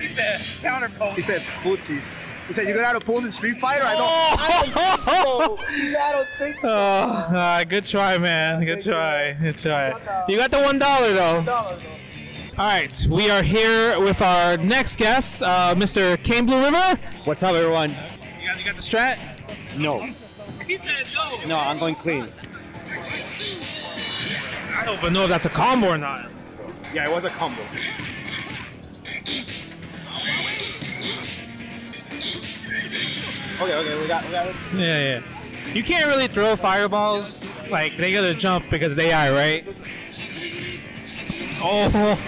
he said counter pose. He said footsies. He said you're gonna have to pose in Street Fighter. I don't. I don't think so. I don't think so. Oh, good try, man. Good try. Good try. You got the one dollar though. All right, we are here with our next guest, uh, Mr. Kane Blue River. What's up, everyone? You got, you got the strat? No. He said no. No, I'm going clean. I don't even know if that's a combo or not. Yeah, it was a combo. Okay, okay, we got, we got it. Yeah, yeah. You can't really throw fireballs. Like they gotta jump because they are right? Oh,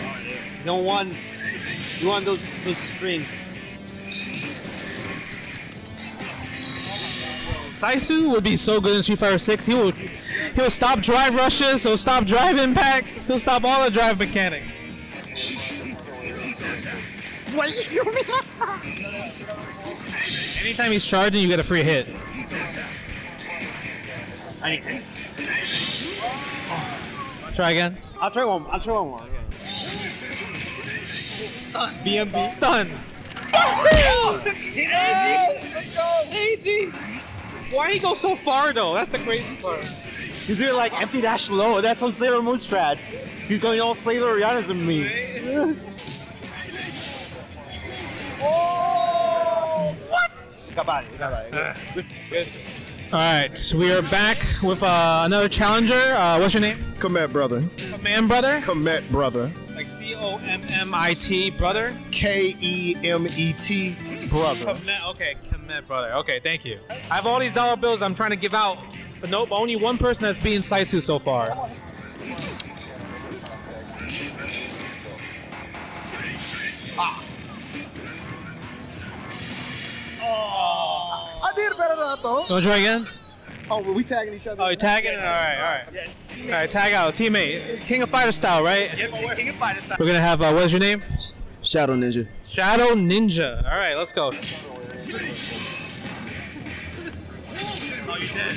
You don't want, you want those those strings. Saisyu would be so good in Street Fighter 6. He would he'll stop drive rushes, he'll stop drive impacts, he'll stop all the drive mechanics. *laughs* What you mean? Anytime he's charging, you get a free hit. Anything. Try again. I'll try one. I'll try one more. Stun. BMB. Stun. Yes! Let's go. AG. Why he go so far though? That's the crazy part. He's doing like empty dash low. That's some Sailor Moon strats. He's going all Sailor Rihanna's than me. Oh! What? Got by it. Got by it. Good. All right, we are back with uh, another challenger. Uh, what's your name? Komet brother. Man, brother. Komet brother. Like C O M M I T, brother. K E M E T brother. Komet, okay, Komet, brother. Okay, thank you. I have all these dollar bills I'm trying to give out, but nope, only one person has beaten Saisyu so far. Ah. Did better than I thought. Want to try again? Oh, were we tagging each other? Oh, you tagging? All right, all right. All right, tag out. Teammate. King of Fighter style, right? Yep, King of Fighter style. We're going to have, uh, what's your name? Shadow Ninja. Shadow Ninja. All right, let's go. Oh, you dead.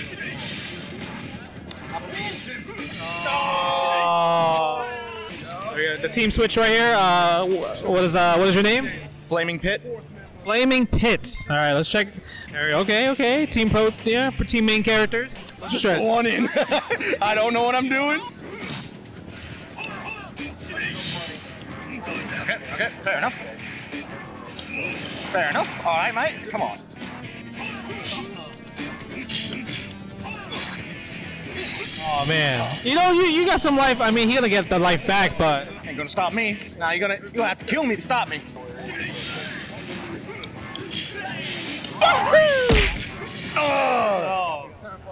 Oh. Okay, The team switch right here. Uh, what is uh, what is your name? Flaming Pit. Flaming Pits. All right, let's check. There we- Okay, okay. Team pro, yeah, for team main characters. Let's Just try. one in. I don't know what I'm doing. Okay, okay, fair enough. Fair enough. All right, mate. Come on. Oh man. You know, you, you got some life. I mean, he's gonna get the life back, but Ain't gonna stop me. Now you're gonna you have to kill me to stop me. Oh.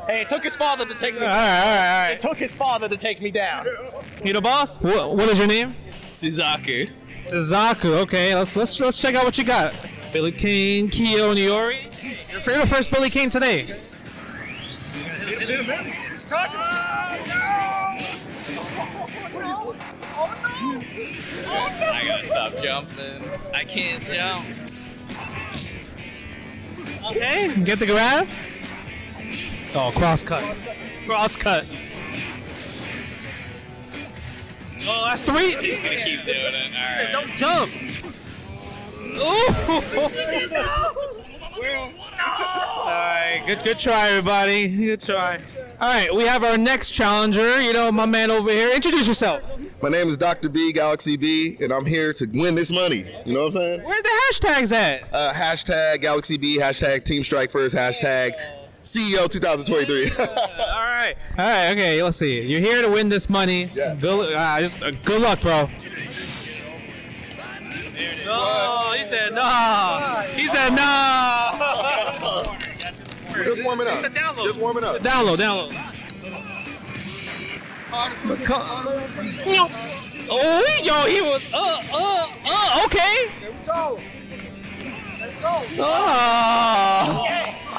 Hey, it took his father to take me. All right, all right, all right. It took his father to take me down. you the boss. What, what is your name? Suzaku. Suzaku. Okay, let's let's let's check out what you got. Billy Kane, Kyo Niori. You're for the first Billy Kane today. I gotta stop jumping. I can't jump. Okay, get the grab. Oh, cross cut. Cross cut. Oh, that's three. He's gonna keep doing it. All right. Don't jump. *laughs* All right, good good try, everybody. Good try. All right, we have our next challenger. You know, my man over here. Introduce yourself. My name is Dr. B Galaxy B, and I'm here to win this money. You know what I'm saying? Where's the hashtags at? Uh, hashtag Galaxy B, hashtag Team Strike First, hashtag CEO 2023. *laughs* All right. All right. Okay. Let's see. You're here to win this money. Yes. Good, uh, just, uh, good luck, bro. No, he said no. He said no. Just warming up. Download. Just warming up. Download. Download. Oh, yo, he was. Uh, uh, uh. Okay. Here we go. Let's go. Oh.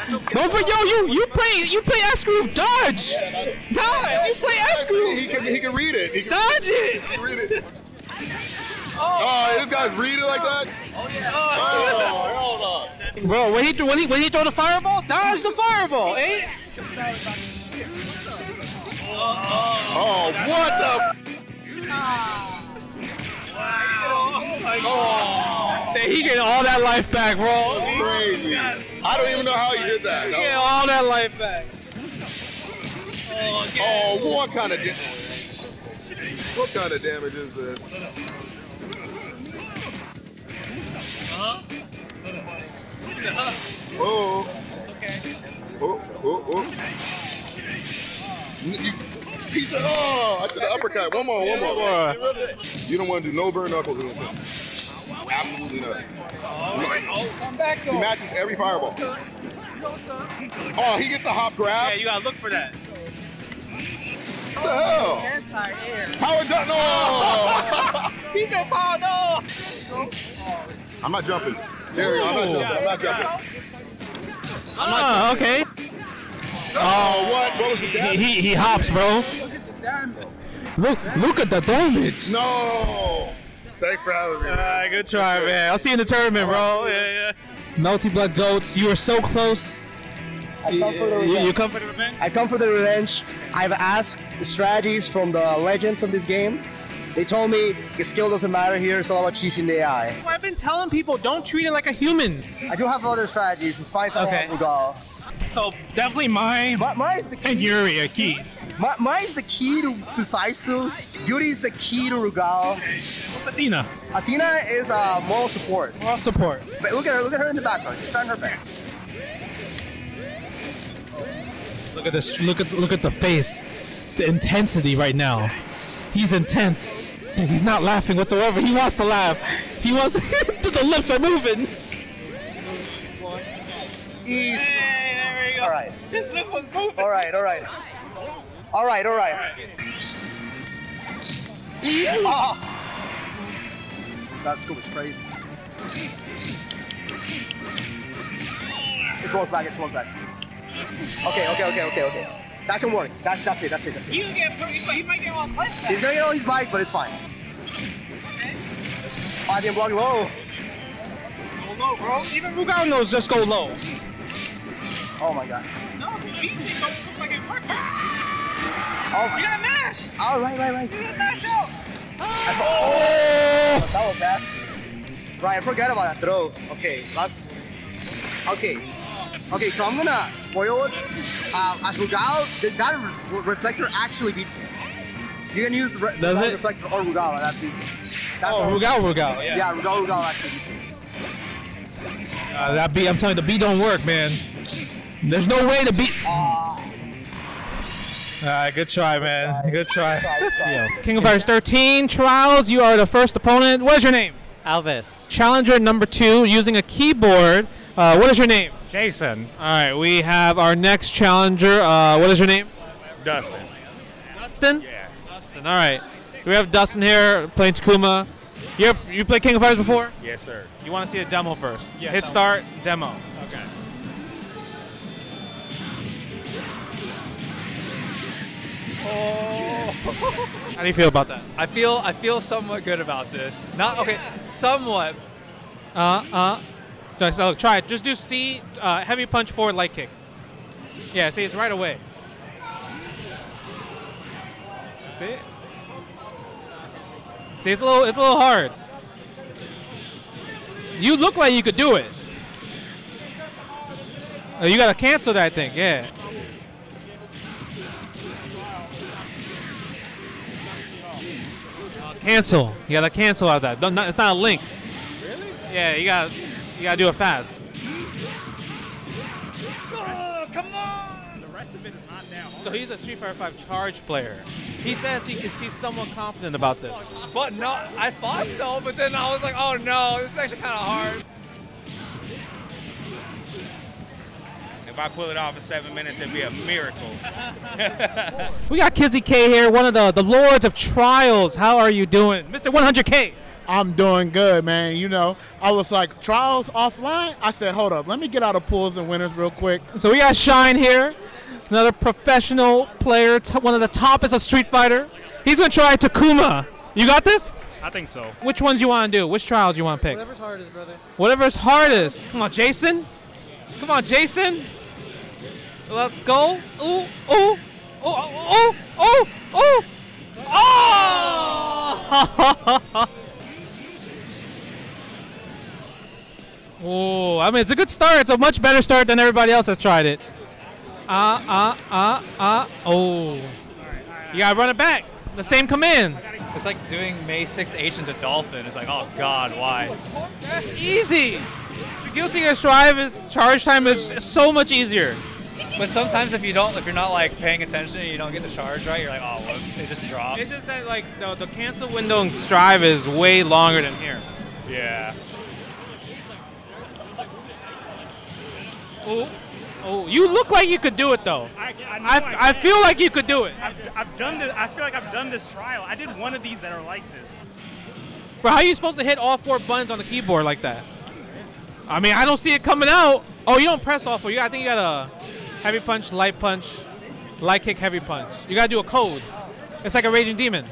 Don't forget, yo, you you play you play S groove dodge. Dodge. You play S groove. He can, he can read it. He can, Dodge it. He can read it. Oh, this guy's reading like that? Oh, hold on. Bro, when he when he when he throw the fireball, dodge the fireball, eh? Oh, what the? Oh, he getting all that life back, bro. That's Crazy. I don't even know how he did that. He getting all that life back. Oh, what kind of damage? What kind of damage is this? Oh. Okay. Oh, oh, oh. oh. You, he said, oh, I should have uppercut. One more, one more. You don't want to do no burn knuckles in this one. Absolutely not. Come He matches every fireball. Oh, he gets a hop grab. Yeah, you gotta look for that. What the hell? Howard done. No. *laughs* He said, "Paul, no." Oh. I'm not jumping. There we go. I'm not jumping. I'm not jumping. Oh, okay. Oh, what? What was the He, damage? he he hops, bro. Look look at the damage. No. Thanks for having me. All right, good try, man. I'll see you in the tournament, bro. Yeah, yeah. Melty Blood Goats, you are so close. I come for the You, revenge. you come for the revenge? I come for the revenge. I've asked strategies from the legends of this game. They told me the skill doesn't matter here. It's all about cheating the AI. I've been telling people don't treat it like a human. I do have other strategies. It's five Okay. Rugal. So definitely mine. my, mine's the key. and Yuri are keys. My, mine's the key to, to Saisyu. Yuri is the key to Rugal. What's Athena? Athena is uh, moral support. Moral support. But look at her. Look at her in the background. She's trying her best. Look at this. Look at look at the face, the intensity right now. He's intense. Dude, he's not laughing whatsoever. He wants to laugh. He wants. *laughs* the lips are moving. Easy. there we go. All right. His lips was moving. All right, all right. All right, all right. Ah. That scoop is crazy. It's rolled back, it's rolled back. Okay, okay, okay, okay, okay. That can work. That, that's it, that's it, that's it. get, he, might- get on life. He's gonna get all these bikes, but it's fine. I didn't block low. Go low, bro. Even Rugal knows just go low. Oh my god. No, because beat thing don't look like it worked. Oh You gotta mash. Oh, right, right, right. You gotta mash out. Oh! That was bad. Right, I forgot about that throw. Okay, let's. Okay. Okay, so I'm gonna spoil it. Uh, as Rugal, that reflector actually beats him. You can use re- Does that it? reflector or Rugal, that beats him. That's Oh, Rugal, Rugal, yeah. Yeah, Rugal, Rugal actually beats him. Uh, that beat, I'm telling you, the beat don't work, man. There's no way to beat. Ah. All right, good try, man. Good try. King of Fighters 13 trials. You are the first opponent. What is your name? Alves. Challenger number two, using a keyboard. Uh, what is your name? Jason. All right, we have our next challenger. Uh, what is your name? Dustin. Dustin. Yeah. Dustin. All right. We have Dustin here playing Takuma. You you played King of Fighters before? Yes, sir. You want to see a demo first? Yes, Hit I start, demo. Okay. *laughs* How do you feel about that? I feel I feel somewhat good about this. Not okay, somewhat. Uh, uh. No, So try it. Just do C, uh, heavy punch forward, light kick. Yeah, see, it's right away. See? See, it's a little, it's a little hard. You look like you could do it. Oh, you gotta cancel that thing, yeah. Cancel. You gotta cancel out that. It's not a link. Really? Yeah, you gotta, you gotta do it fast. Oh, come on! The rest of it is not that hard. So he's a Street Fighter 5 charge player. He says he can, he's somewhat confident about this. But no, I thought so, but then I was like, oh no, this is actually kind of hard. If I pull it off in seven minutes, it'd be a miracle. *laughs* We got Kizzy K here, one of the, the lords of trials. How are you doing? Mr. 100K. I'm doing good, man. You know, I was like, trials offline? I said, hold up, let me get out of pools and winners real quick. So we got Shine here, another professional player, one of the top as a Street Fighter. He's gonna try Takuma. You got this? I think so. Which ones you want to do? Which trials you want to pick? Whatever's hardest, brother. Whatever's hardest. Come on, Jason. Come on, Jason. Let's go. Ooh, ooh, ooh, ooh, ooh, ooh. Oh! *laughs* oh, I mean, it's a good start. It's a much better start than everybody else has tried it. Uh, uh, uh, uh. Oh. You gotta run it back. The same command. It's like doing May 6 H to Dolphin. It's like, oh god, why? Easy. Guilty Gear Strive is charge time is so much easier. But sometimes if you don't, if you're not like paying attention and you don't get the charge right, you're like, oh whoops, it just drops. It's just that like the, the cancel window in Strive is way longer than here. Yeah. Oh, oh, you look like you could do it though. I, I, I, I feel like you could do it. I've, I've done this. I feel like I've done this trial. I did one of these that are like this. But how are you supposed to hit all four buttons on the keyboard like that? I mean, I don't see it coming out. Oh, you don't press all four. You, I think you got a heavy punch, light punch, light kick, heavy punch. You gotta do a code. It's like a raging demon.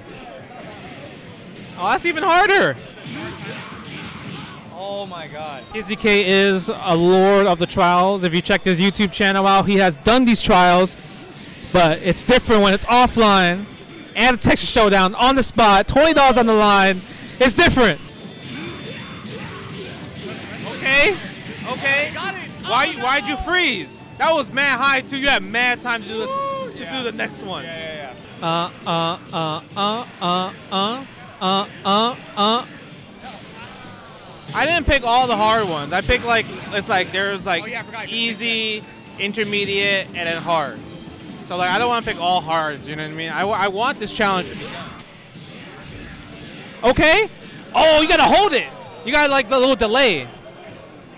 Oh, that's even harder. Oh my god. Kizzy K is a lord of the trials. If you check his YouTube channel out, he has done these trials, but it's different when it's offline and a Texas Showdown on the spot, $20 on the line. It's different. Okay, okay. Why why'd you freeze? That was mad high too. You had mad time to do the, to do the next one. Yeah, yeah, Uh uh uh uh uh uh uh uh uh. I didn't pick all the hard ones. I picked like it's like there's like easy, intermediate, and then hard. So like I don't want to pick all hard. You know what I mean? I, I want this challenge. to be done. Okay. Oh, you gotta hold it. You got like the little delay.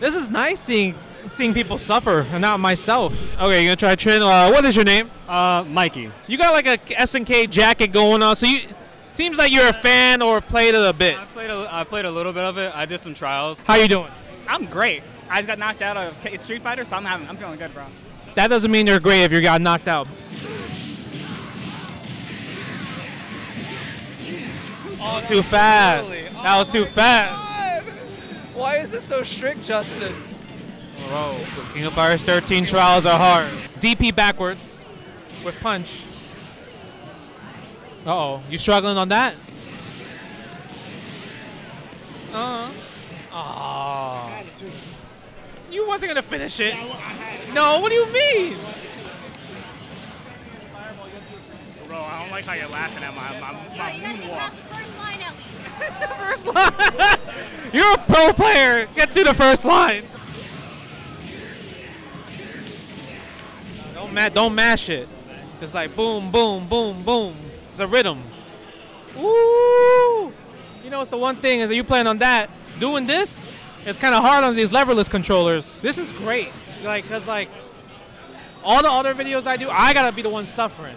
This is nice seeing seeing people suffer and not myself. Okay, you're gonna try Trin? Uh, what is your name? Uh, Mikey. You got like a SNK jacket going on, so you seems like you're a fan or played it a bit. I played a, I played a little bit of it. I did some trials. How you doing? I'm great. I just got knocked out of Street Fighter, so I'm having, I'm feeling good, bro. That doesn't mean you're great if you got knocked out. Oh, too fast. That was too oh fast. Why is this so strict, Justin? Bro, King of Fighters 13 trials are hard. DP backwards with punch. Uh oh, you struggling on that? Uh. Oh. You wasn't gonna finish it. No, what do you mean? Bro, I don't like how you're laughing at my, my, my moonwalk. First line. *laughs* *laughs* You're a pro player. Get through the first line. Don't ma- don't mash it. It's like boom, boom, boom, boom. It's a rhythm. Ooh. You know, it's the one thing is that you playing on that. Doing this, it's kind of hard on these leverless controllers. This is great. Like, cause like all the other videos I do, I gotta be the one suffering.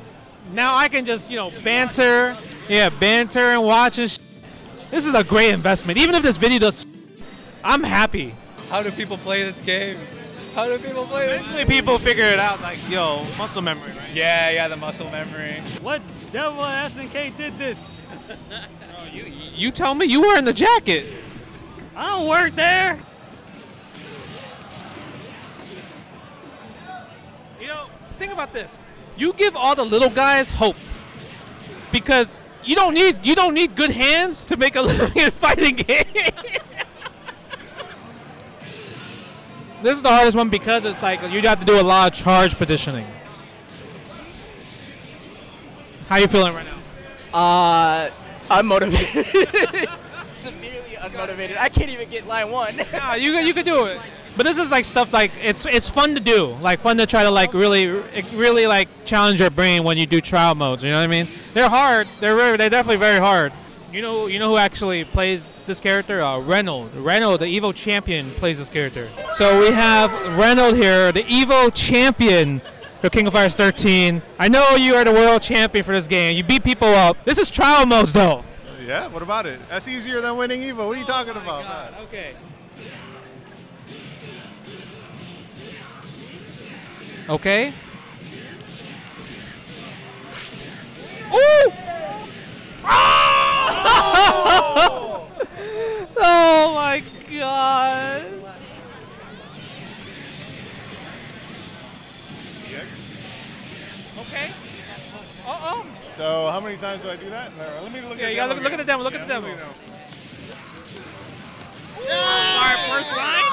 Now I can just you know banter, yeah, banter and watch and. Sh- this is a great investment. Even if this video does, I'm happy. How do people play this game? How do people play this? Eventually, people figure it out. Like, yo, muscle memory, right? Yeah, yeah, the muscle memory. What devil SNK did this? *laughs* you, you tell me you were in the jacket. I don't work there. You know, think about this. You give all the little guys hope because you don't need you don't need good hands to make a *laughs* living in fighting game. *laughs* this is the hardest one because it's like you have to do a lot of charge partitioning. How are you feeling right now? Uh, unmotivated. *laughs* Severely unmotivated. I can't even get line one. *laughs* Yeah, you you could do it. But this is like stuff like it's it's fun to do, like fun to try to like really really like challenge your brain when you do trial modes. You know what I mean? They're hard. They're very, they're definitely very hard. You know you know who actually plays this character? Uh, Reynald. Reynalds, the Evo champion, plays this character. So we have Reynald here, the Evo champion for King of Fighters 13. I know you are the world champion for this game. You beat people up. This is trial modes though. Yeah, what about it? That's easier than winning Evo. What are you oh talking about, man? Okay. Okay. Ooh! oh, *laughs* oh my god. Okay. Uh oh. So how many times do I do that? Let me look Yeah, at you the gotta demo look at the again. demo. Look Yeah, at the demo. me know. Alright, first line.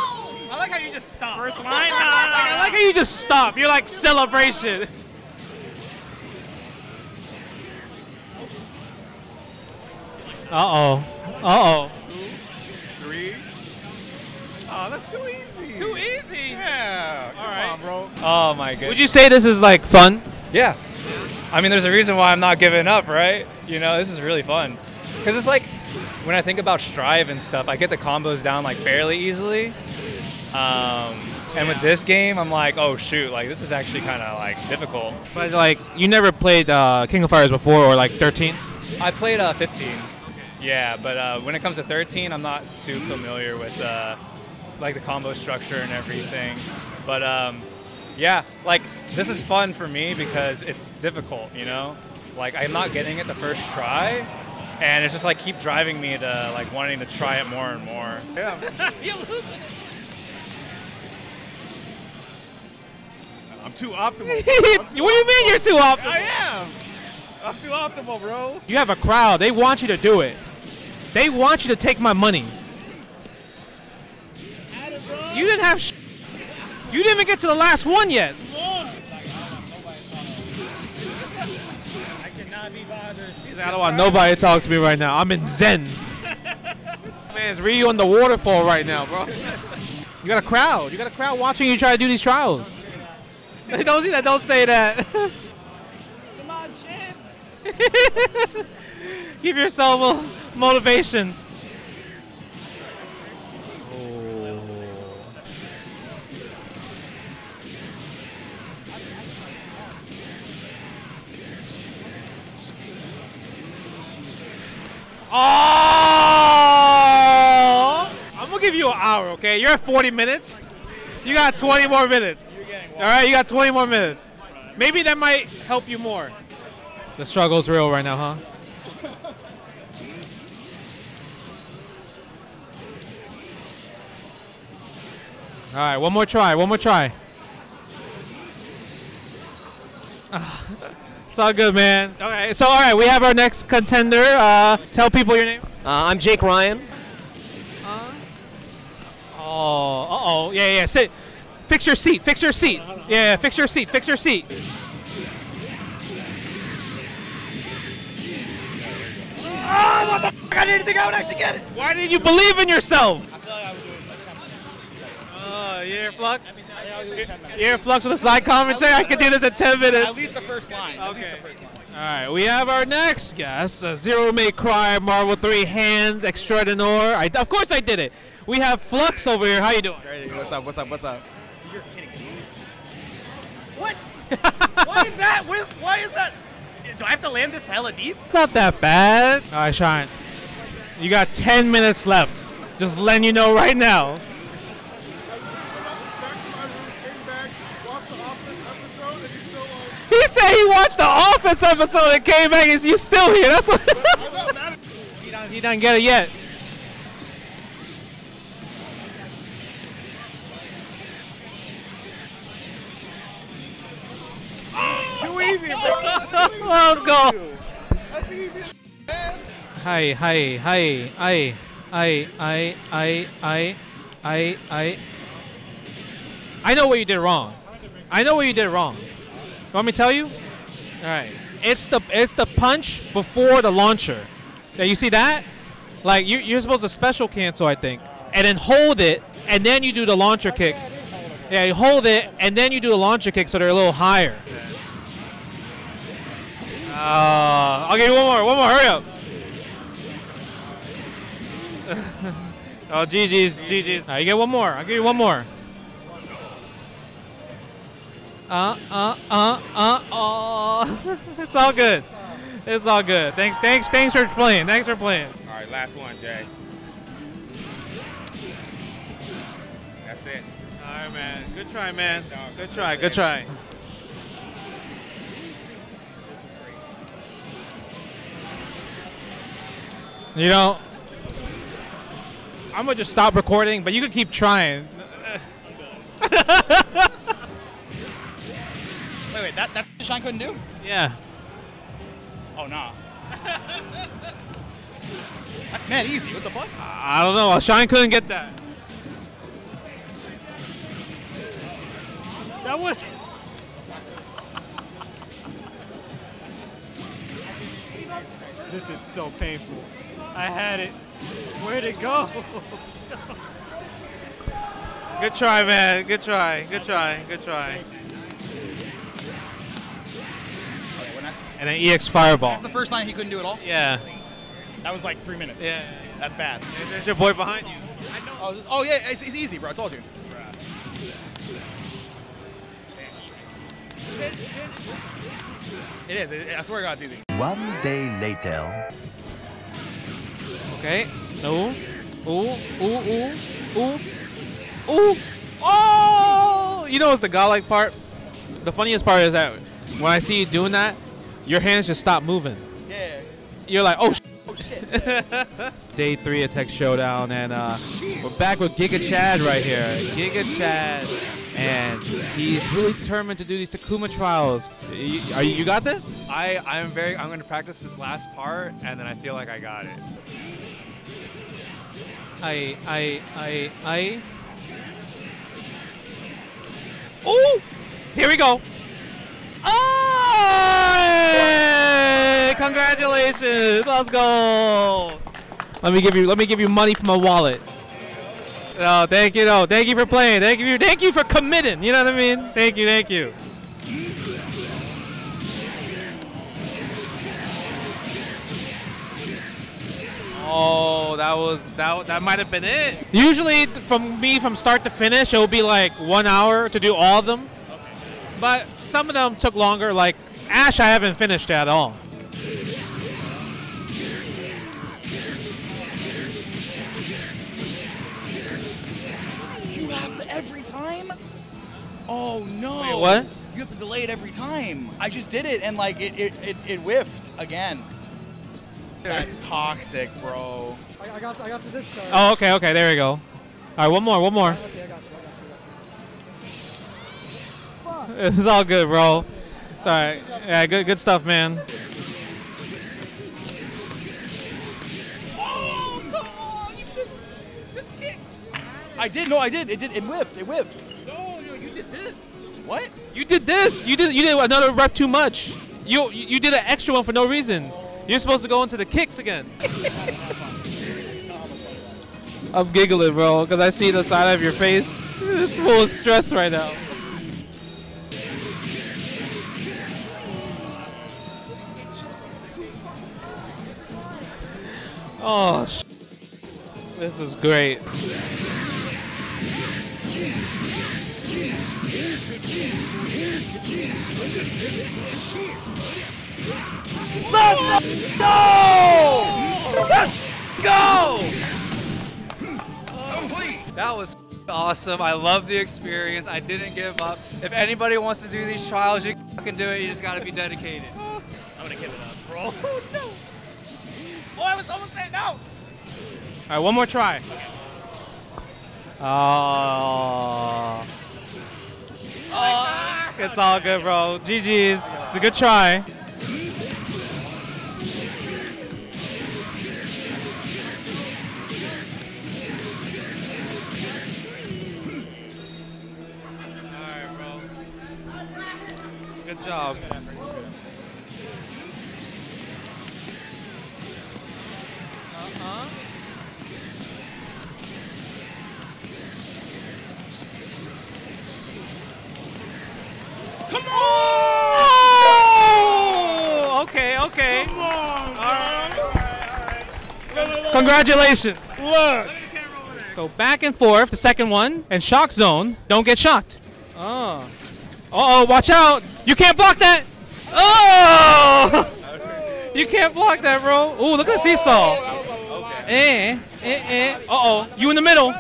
I like how you just stop. First *laughs* line? Like, I like how you just stop. You're like celebration. Uh oh. Uh oh. Two, Three. Oh, that's too easy. Too easy. Yeah. Come on, bro. Oh my goodness. Would you say this is like fun? Yeah. I mean, there's a reason why I'm not giving up, right? You know, this is really fun. Because it's like, when I think about Strive and stuff, I get the combos down like fairly easily. Um, and with this game, I'm like, oh shoot, like this is actually kind of like difficult. But like, you never played uh, King of Fighters before, or like 13? I played uh, 15. Yeah, but uh, when it comes to 13, I'm not too familiar with uh, like the combo structure and everything. But um, yeah, like this is fun for me because it's difficult, you know. Like I'm not getting it the first try, and it's just like keep driving me to like wanting to try it more and more. Yeah. *laughs* I'm too optimal. *laughs* what do you mean you're too optimal? I am. I'm too optimal, bro. You have a crowd. They want you to do it. They want you to take my money. You didn't have. Sh- you didn't even get to the last one yet. I don't want nobody to talk to me right now. I'm in Zen. *laughs* Man's Ryu on the waterfall right now, bro. You got a crowd. You got a crowd watching you try to do these trials. *laughs* don't see that. Don't say that. *laughs* Come on, Shin. Give yourself a motivation. Hour, okay? You're at 40 minutes. You got 20 more minutes. All right, you got 20 more minutes. Maybe that might help you more. The struggle's real right now, huh? All right, one more try. One more try. *laughs* It's all good, man. Okay, so all right, we have our next contender. Uh, tell people your name. Uh, I'm Jake Ryan. Oh, uh oh, yeah, yeah. Sit. Fix your seat. Fix your seat. Yeah, fix your seat. Fix your seat. Oh, what the fuck? I didn't think I would actually get it. Why didn't you believe in yourself? I feel like Oh, you hear Flux? You hear Flux with a side commentary? I could do this in 10 minutes. At least the first line. At least the first line. All right, we have our next guest, uh, Zero May Cry, Marvel 3 Hands Extraordinaire. I, of course I did it. We have Flux over here. How you doing? What's up? What's up? What's up? You're kidding me. What? why is that? Why, why is that? Do I have to land this hella deep? It's not that bad. All right, Shine. You got 10 minutes left. Just letting you know right now. He said he watched the Office episode and came back. Is you still here? That's what. he, *laughs* don't, he doesn't get it yet. Too easy, bro. *laughs* Let's go. That's easy. Hi, hi, hi, I, I, I, I, I, I, I. I know what you did wrong. I know what you did wrong. You want me to tell you? All right. It's the it's the punch before the launcher. Yeah, you see that? Like you, you're supposed to special cancel, I think, and then hold it, and then you do the launcher kick. Yeah, you hold it, and then you do the launcher kick, so they're a little higher. Uh, I'll give you one more. One more. Hurry up. *laughs* oh, GG's, GG's. Right, you get one more. I'll give you one more. Uh, uh, uh, uh, oh. *laughs* it's all good. It's all good. Thanks, thanks, thanks for playing. Thanks for playing. All right, last one, Jay. That's it. All right, man. Good try, man. Good try. Good try. You know, I'm gonna just stop recording, but you can keep trying. *laughs* Wait, wait. That that Shine couldn't do? Yeah. Oh nah. *laughs* That's mad easy. What the fuck? I don't know. Shine couldn't get that. That was. This is so painful. I had it. Where'd it go? *laughs* Good try, man. Good try. Good try. Good try. Okay, what next? And an EX Fireball. That's the first line he couldn't do at all. Yeah. That was like three minutes. Yeah. That's bad. There's your boy behind you. Oh, this- oh yeah, it's, it's easy, bro. I told you. It is. It, I swear to God, it's easy. One day later. Okay. Ooh. Ooh. Ooh. Ooh. Ooh. Ooh. Oh! You know what's the godlike part? The funniest part is that when I see you doing that, your hands just stop moving. Yeah. You're like, oh, sh-. Oh shit. *laughs* Day three of Tech Showdown, and uh, we're back with Giga Chad right here. Giga Chad, and he's really determined to do these Takuma trials. You, are you, you got this? I I'm very I'm going to practice this last part and then I feel like I got it. I, I, I, I. Oh! Here we go. Oh! Congratulations! Let's go. Let me give you let me give you money from my wallet. Oh, thank you, no, thank you for playing. Thank you, thank you for committing. You know what I mean? Thank you, thank you. Oh, that was that. That might have been it. Usually, from me, from start to finish, it would be like one hour to do all of them. Okay. But some of them took longer. Like Ash, I haven't finished at all. Oh no. Wait, what? You have to delay it every time. I just did it and like it it, it, it whiffed again. That's toxic, bro. I, I got I got to this side. Oh, okay, okay. There we go. All right, one more, one more. Oh, okay, I got you. I got you. I got you. *laughs* It's all good, bro. It's all right. Yeah, good, good stuff, man. Oh, come on. This I did. No, I did. It did. It whiffed. It whiffed. What? You did this. You did. You did another rep too much. You you did an extra one for no reason. You're supposed to go into the kicks again. *laughs* I'm giggling, bro, because I see the side of your face. It's full of stress right now. Oh, sh- this is great. Let's go! Let's go! That was awesome. I love the experience. I didn't give up. If anybody wants to do these trials, you can do it. You just gotta be dedicated. I'm gonna give it up, bro. *laughs* Oh, no. Oh, I was almost there. No. All right, one more try. Oh. Oh, it's all good, bro. GG's. Good try. Good job. Uh-huh. Come on! Oh! Okay, okay. Come on, All right, all right, all right. Congratulations. Look. So back and forth, the second one, and shock zone. Don't get shocked. Oh. Uh oh, watch out. You can't block that. Oh! *laughs* you can't block that, bro. Ooh, look at the seesaw. Eh, eh, eh. Uh oh. You in the middle.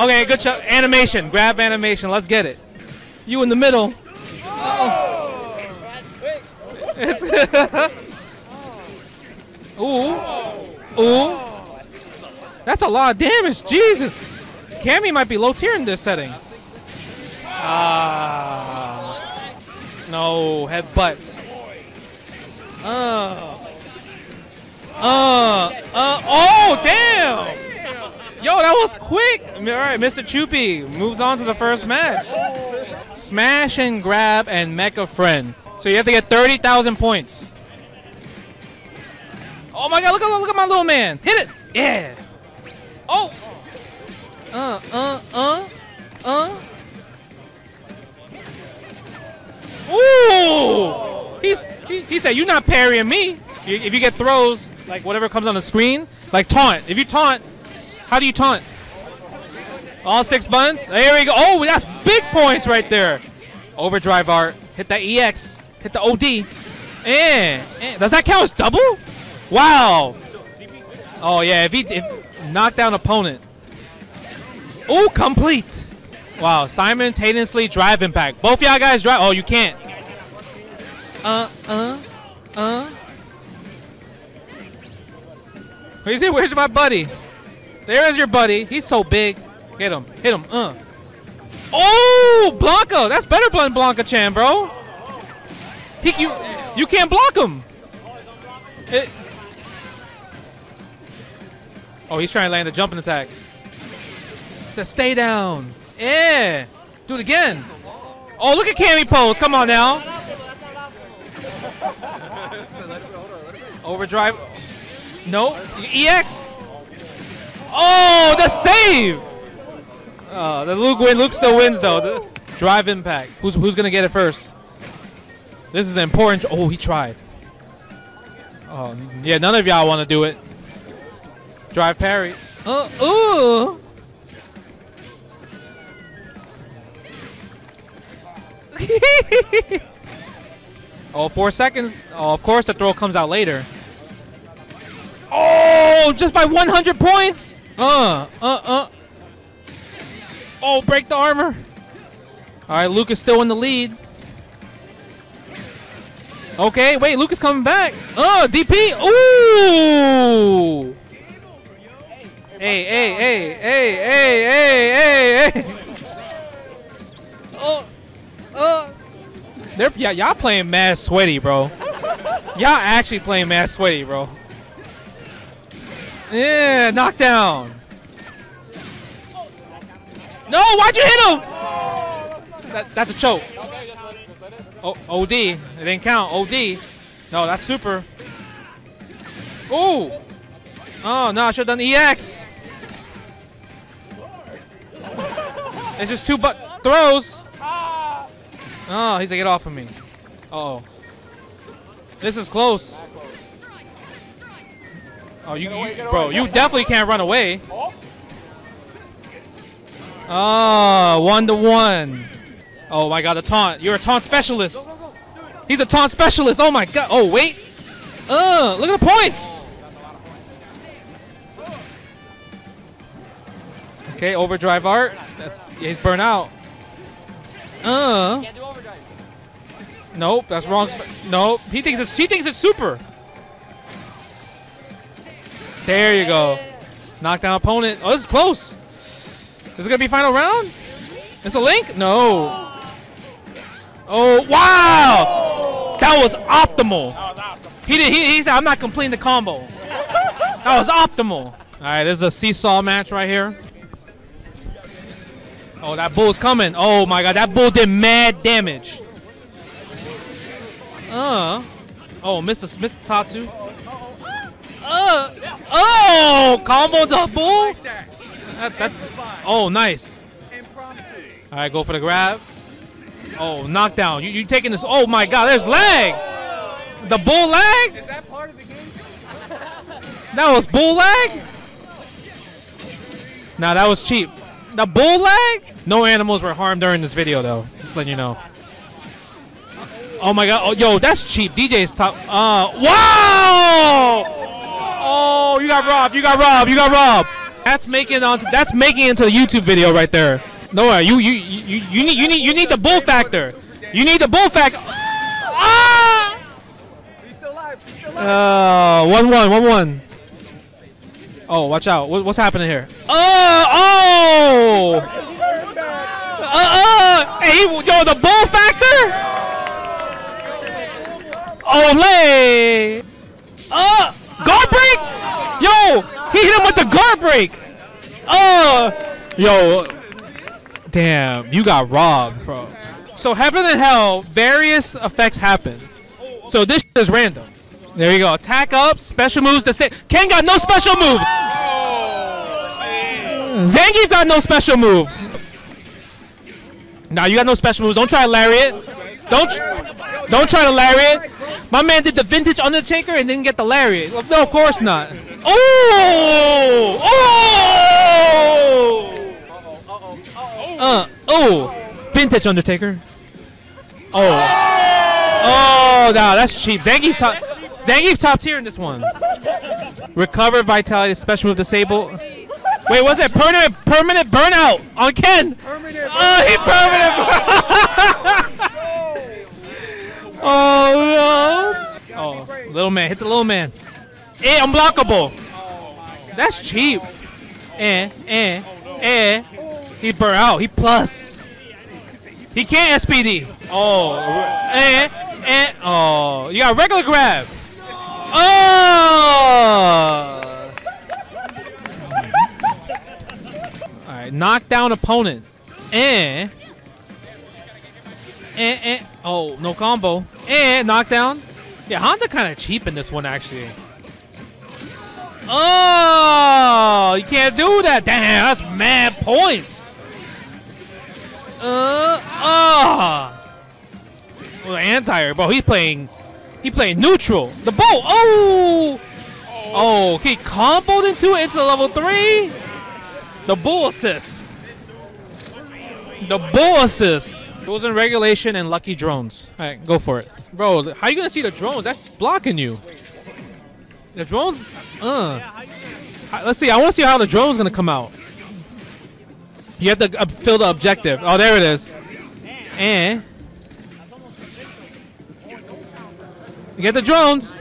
Okay, good shot. Animation. Grab animation. Let's get it. You in the middle. Oh. It's *laughs* Ooh. Ooh. That's a lot of damage. Jesus. Cammy might be low tier in this setting. Ah. No, headbutt. Uh. Uh. Uh. Oh, damn. Yo, that was quick. All right, Mr. Chupi moves on to the first match. Smash and grab and mecha friend. So you have to get 30,000 points. Oh my god, look at look at my little man. Hit it. Yeah. Oh. Uh, uh, uh, uh. Ooh! He's, he, he said, you're not parrying me. If you get throws, like whatever comes on the screen, like taunt. If you taunt, how do you taunt? All six buttons? There we go. Oh, that's big points right there. Overdrive art. Hit that EX. Hit the OD. Eh, eh. Does that count as double? Wow. Oh, yeah. If he if, knock down opponent. Oh, complete. Wow. Simultaneously drive impact. Both y'all guys drive. Oh, you can't. Uh, uh, uh. Where's he? Where's my buddy? There is your buddy. He's so big. Hit him. Hit him. Uh. Oh, Blanka. That's better than Blanka Chan, bro. He, you, you can't block him. It- oh, he's trying to land the jumping attacks. Says stay down. Yeah. Do it again. Oh, look at Cammy pose. Come on now. Overdrive. No. EX. Oh, the save. Oh, the Luke win. Luke still wins though. The drive impact. Who's who's gonna get it first? This is important. Oh, he tried. Oh, yeah. None of y'all want to do it. Drive parry. Uh, ooh. *laughs* oh, four seconds. Oh, of course the throw comes out later. Oh, just by 100 points. Uh, uh, uh. Oh, break the armor. All right, Luke is still in the lead. Okay, wait, Luke is coming back. Oh, DP. Ooh. Hey, hey, hey, hey, hey, hey, hey, hey. Oh, oh. They're yeah, y'all playing mad sweaty, bro. Y'all actually playing mad sweaty, bro. Yeah, knockdown. No, why'd you hit him? That, that's a choke. Oh, OD. It didn't count. OD. No, that's super. Ooh. Oh, no, I should have done EX. It's just two but throws. Oh, he's like, get off of me. Uh oh. This is close. Oh, you, you bro, you definitely can't run away. Oh, one to one. Oh my god, a taunt. You're a taunt specialist. He's a taunt specialist. Oh my god. Oh, wait. Uh, look at the points. Okay, overdrive art. That's he's burnt out. Uh. Nope, that's wrong. Nope. He thinks it's he thinks it's super. There you go. Knock down opponent. Oh, this is close. Is it gonna be final round? It's a link? No. Oh wow! That was optimal. He did. He, he said, "I'm not completing the combo." That was optimal. All right, this is a seesaw match right here. Oh, that bull's coming. Oh my god, that bull did mad damage. Uh. Oh, Mr. Mr. Tatsu. Uh. Oh, combo the bull. That, that's. Oh, nice. All right, go for the grab. Oh, knockdown. You you taking this? Oh my god, there's lag. The bull lag. Is that part of the game? That was bull lag? Nah, that was cheap. The bull lag? No animals were harmed during this video, though. Just letting you know. Oh my god. Oh, yo, that's cheap. DJ's top. Uh, wow! Oh, you got robbed. You got robbed. You got robbed. That's making onto. That's making into the YouTube video right there. No, you you you you need you need you need the bull factor. You need the bull factor. Ah! Uh, one one one one. Oh, watch out! What, what's happening here? Oh, oh! Uh, uh! Hey, yo, the bull factor! Olay! Uh, guard break! Yo, he hit him with the guard break. Uh, yo, damn, you got robbed, bro. So heaven and hell, various effects happen. So this is random. There you go. Attack up, special moves to say. Ken got no special moves. Zangief got no special move. Nah, you got no special moves. Don't try lariat. Don't don't try to lariat. My man did the vintage Undertaker and didn't get the lariat. No, of course not. Oh! Oh! Uh, oh! Vintage Undertaker. Oh. Oh, no, that's cheap. Zangief top, Zangief top tier in this one. Recover Vitality, special move disable. Wait, was it permanent permanent burnout on Ken? Permanent oh, he permanent. *laughs* oh no! Oh, little man, hit the little man. Eh, unblockable. That's cheap. Eh, eh, eh. He burnt out. He plus. He can't SPD. Oh, eh, eh. Oh, you got regular grab. Oh. All right, knock down opponent. Eh. Eh, eh. Oh, no combo. Eh, knockdown. Yeah, Honda kind of cheap in this one, actually. Oh, you can't do that. Damn, that's mad points. Uh. Oh. Well, anti bro. He's playing. He playing neutral. The bow. Oh. Oh, he comboed into it into the level three. The bull assist. The bull assist. It was in regulation and lucky drones. All right, go for it, bro. How you gonna see the drones? That's blocking you. The drones. Uh. Let's see. I want to see how the drone's gonna come out. You have to fill the objective. Oh, there it is. And you get the drones.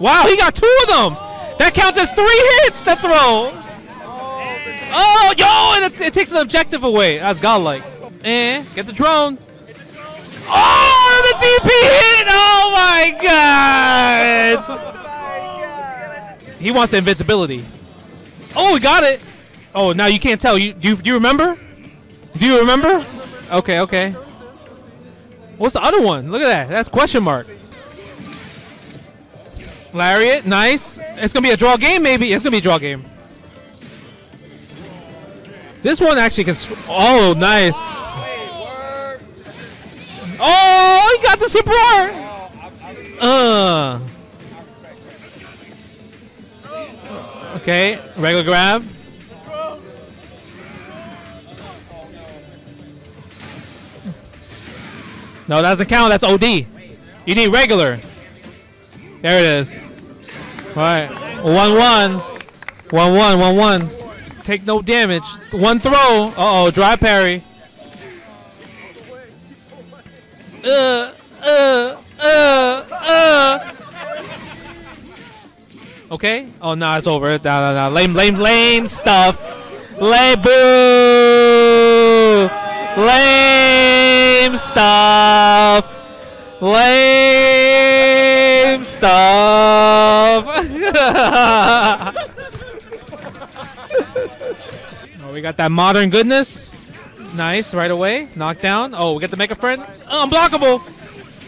Wow, he got two of them. That counts as three hits. That throw. Oh, yo, and it, it takes an objective away. That's godlike. And get the drone. Oh, the DP hit! Oh my god! He wants the invincibility. Oh, we got it. Oh, now you can't tell. You do you, do you remember? Do you remember? Okay, okay. What's the other one? Look at that. That's question mark. Lariat, nice. It's gonna be a draw game, maybe. It's gonna be a draw game. This one actually can. Oh, nice. Oh, he got the super art. Uh. Okay, regular grab. No, that doesn't count. That's OD. You need regular. There it is. All right. 1 1. 1 1. 1 1. Take no damage. One throw. Uh oh. Drive parry. Uh, uh, uh, uh. Okay. Oh, no, it's over. No, no, no. Lame, lame, lame stuff. Lame, boo. Lame stuff. Lame stuff. *laughs* oh, we got that modern goodness. Nice, right away. Knockdown. Oh, we get the Mecha Friend. Uh, unblockable.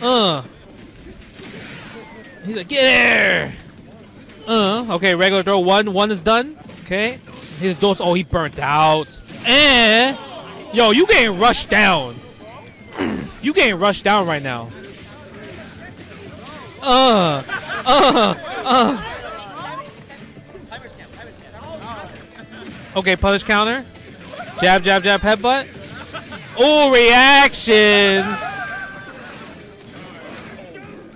Uh. He's like, get here. Uh, okay, regular throw. One, one is done. Okay. His dose. Oh, he burnt out. And yo, you getting rushed down. *clears throat* you getting rushed down right now. Uh, uh, uh. Okay, punish counter. Jab, jab, jab, headbutt. Oh, reactions.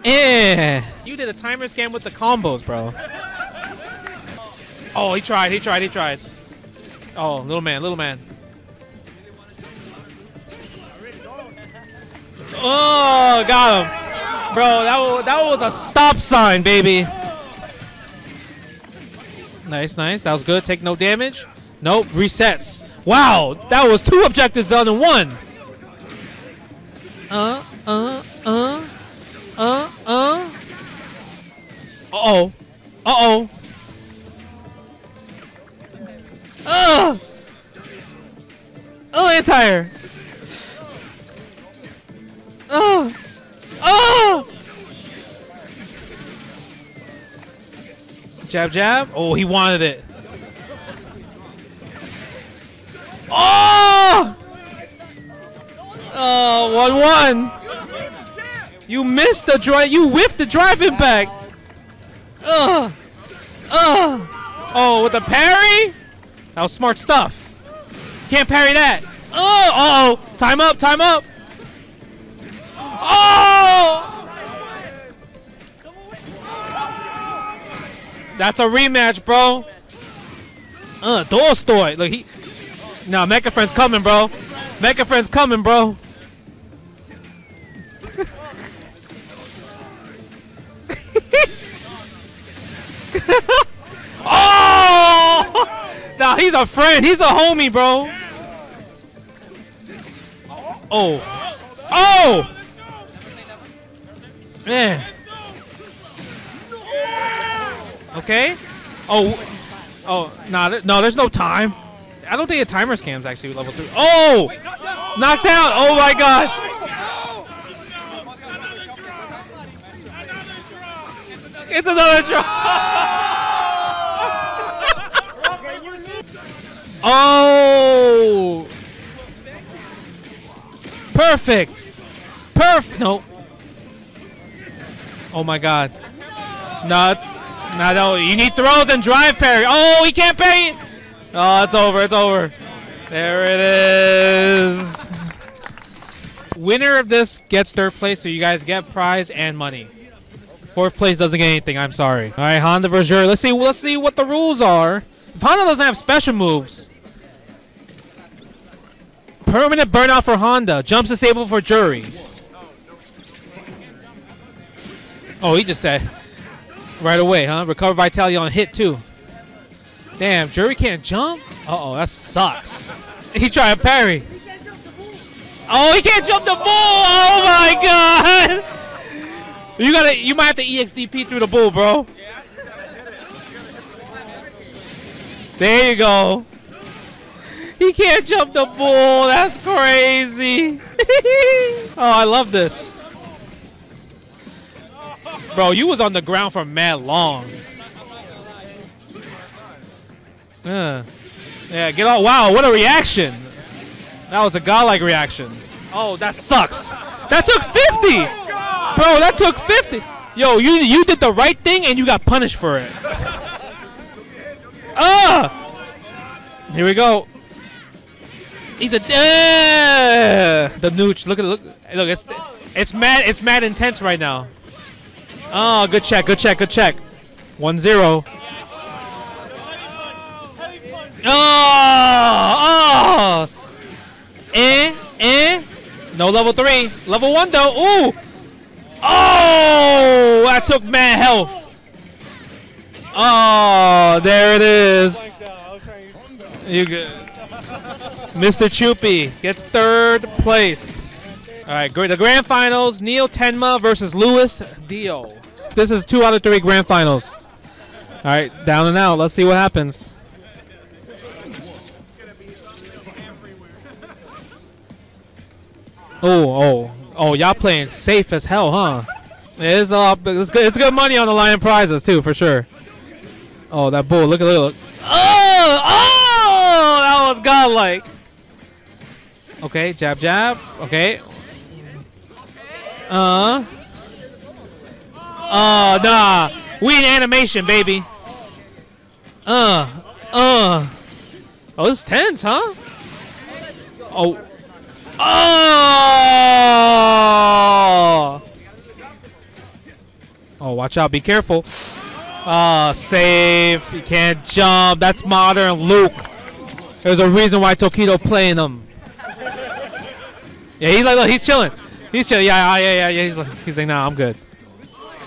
Eh. You did a timer scam with the combos, bro. Oh, he tried, he tried, he tried. Oh, little man, little man. Oh, got him. Bro, that was, that was a stop sign, baby. Nice, nice. That was good. Take no damage. Nope, resets. Wow, that was two objectives done in one. Uh, uh, uh, uh, uh. Uh-oh. Uh-oh. Uh! Oh, anti-air. Oh! Oh! Jab, jab. Oh, he wanted it. Oh! Oh, one one. You missed the drive. You whiffed the driving back. Ugh. Ugh. Oh, with the parry? That was smart stuff. Can't parry that. Oh, uh oh. Time up, time up. Oh! That's a rematch, bro. Uh, Tolstoy. Look, he. No, Mecha Friend's coming, bro. Mecha Friend's coming, bro. He's a friend. He's a homie, bro. Oh. Oh! Man. Okay. Oh. Oh, nah, th- no, there's no time. I don't think a timer scam's actually level three. Oh! Knocked out! Oh my god! It's another draw! *laughs* oh! Perfect! Perf! No. Oh my god. Not. No, no, oh, you need throws and drive parry. Oh, he can't parry. Oh, it's over. It's over. There it is. Winner of this gets third place, so you guys get prize and money. Fourth place doesn't get anything. I'm sorry. All right, Honda versus Let's see. Let's see what the rules are. If Honda doesn't have special moves, permanent burnout for Honda. Jumps disabled for Juri. Oh, he just said right away, huh? Recover vitality on hit too. Damn, Juri can't jump. Uh oh, that sucks. He tried to parry. Oh, he can't jump the bull! Oh my god! You gotta, you might have to EXDP through the bull, bro. There you go. He can't jump the bull. That's crazy. *laughs* oh, I love this. Bro, you was on the ground for mad long. Uh, yeah, get all. Wow, what a reaction. That was a godlike reaction. Oh, that sucks. That took 50. Bro, that took 50. Yo, you you did the right thing and you got punished for it. *laughs* Ah! Here we go. He's a uh, the nooch. Look at look look. It's it's mad. It's mad intense right now. Oh, good check. Good check. Good check. One zero. Oh, oh. Eh, eh. No level three. Level one though. Ooh. Oh, I took mad health. Oh, there it is. You good. Mr. Chupi gets third place. All right, great. the grand finals: Neil Tenma versus Luis Dio. This is two out of three grand finals. All right, down and out. Let's see what happens. Oh, oh, oh! Y'all playing safe as hell, huh? It is a lot. It's good. It's good money on the lion prizes too, for sure. Oh, that bull! Look at look. Oh, oh! Was godlike. Okay, jab, jab. Okay. Uh. Oh, nah. We in animation, baby. Uh. Uh. Oh, is tense, huh? Oh. Oh! Oh, watch out. Be careful. Oh, safe. You can't jump. That's modern Luke. There's a reason why Tokido playing them. Yeah, he's like, look, he's chilling. He's chilling. Yeah, yeah, yeah, yeah. He's like, he's like, nah, I'm good.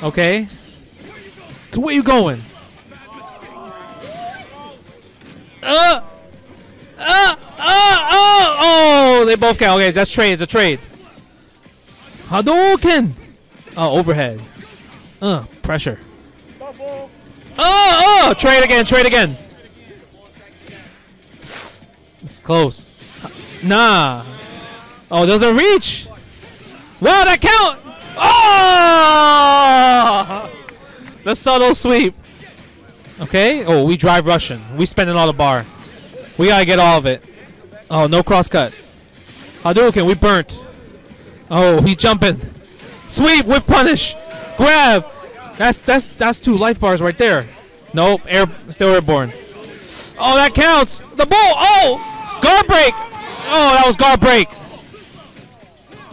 Okay. So where you going? Uh, uh, uh, uh, oh, they both count. Okay, that's trade. It's a trade. Hadouken. Oh, overhead. Uh, pressure. Oh, oh, trade again, trade again. It's close. Nah. Oh, doesn't reach. Wow, that count. Oh! The subtle sweep. Okay. Oh, we drive Russian. We spending all the bar. We gotta get all of it. Oh, no cross cut. Hadouken, we burnt. Oh, he jumping. Sweep with punish. Grab. That's that's that's two life bars right there. Nope, air still airborne. Oh, that counts. The ball. Oh, guard break. Oh, that was guard break.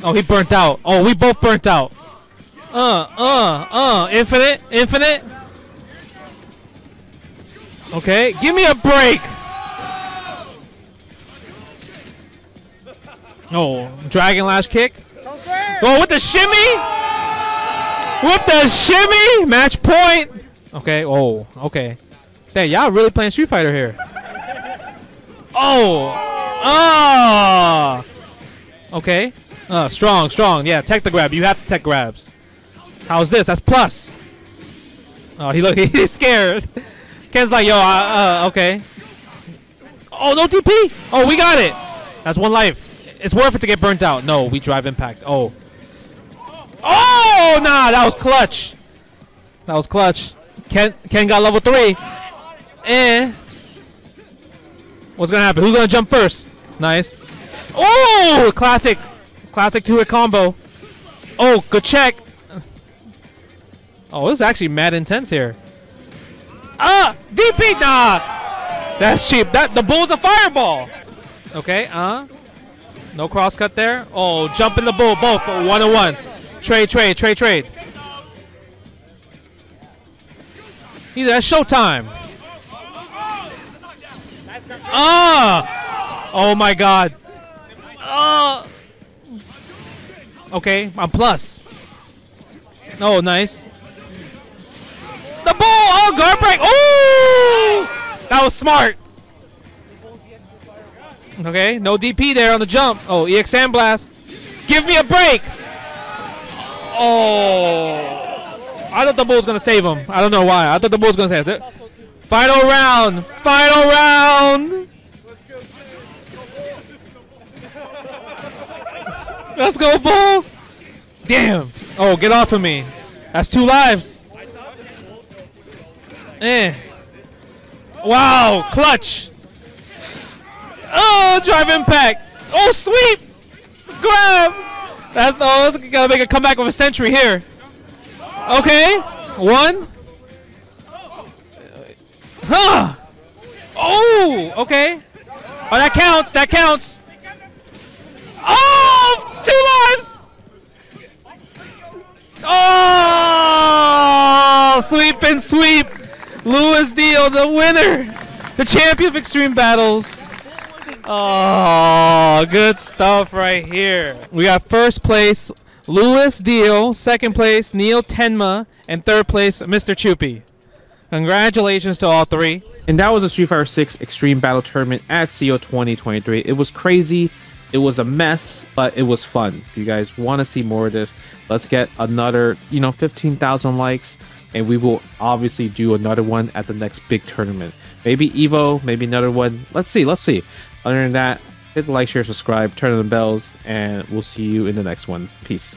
Oh, he burnt out. Oh, we both burnt out. Uh, uh, uh. Infinite, infinite. Okay, give me a break. Oh, dragon lash kick. Oh, with the shimmy. With the shimmy. Match point. Okay. Oh, okay. Damn, y'all really playing Street Fighter here. Oh. Ah. Okay. Uh, strong, strong. Yeah, tech the grab. You have to tech grabs. How's this? That's plus. Oh, he look. *laughs* He's scared. Ken's like, yo, uh, uh, okay. Oh, no TP. Oh, we got it. That's one life. It's worth it to get burnt out. No, we drive impact. Oh. Oh, nah, that was clutch. That was clutch. Ken, Ken got level three. Eh. What's gonna happen? Who's gonna jump first? Nice. Oh, classic, classic two-hit combo. Oh, good check. Oh, this is actually mad intense here. Ah, DP, nah. That's cheap. That the bull's a fireball. Okay, uh. No cross cut there. Oh, jump in the bull, both one on one. Trade, trade, trade, trade. He's at showtime. Ah! Oh my god. Oh. Okay, I'm plus. Oh, nice. The ball! Oh, guard break! Oh! That was smart. Okay, no DP there on the jump. Oh, EX Sandblast. Give me a break! Oh. I thought the bull was going to save him. I don't know why. I thought the bull was going to save him. Final round! Final round! Let's go, bull! Damn! Oh, get off of me. That's two lives. Eh. Wow, clutch. Oh, drive impact. Oh, sweep. Grab. That's. Oh, that's gotta make a comeback with a century here. Okay, one. Huh. Oh, okay. Oh, that counts. That counts. Oh, two lives. Oh, sweep and sweep. Lewis Deal, the winner, the champion of Extreme Battles. Oh, good stuff right here. We got first place, Lewis Deal. Second place, Neil Tenma. And third place, Mr. Chupi. Congratulations to all three. And that was the Street Fighter 6 Extreme Battle Tournament at CEO 2023. It was crazy. It was a mess, but it was fun. If you guys want to see more of this, let's get another, you know, 15,000 likes and we will obviously do another one at the next big tournament. Maybe Evo, maybe another one. Let's see, let's see. Other than that, hit the like, share, subscribe, turn on the bells, and we'll see you in the next one. Peace.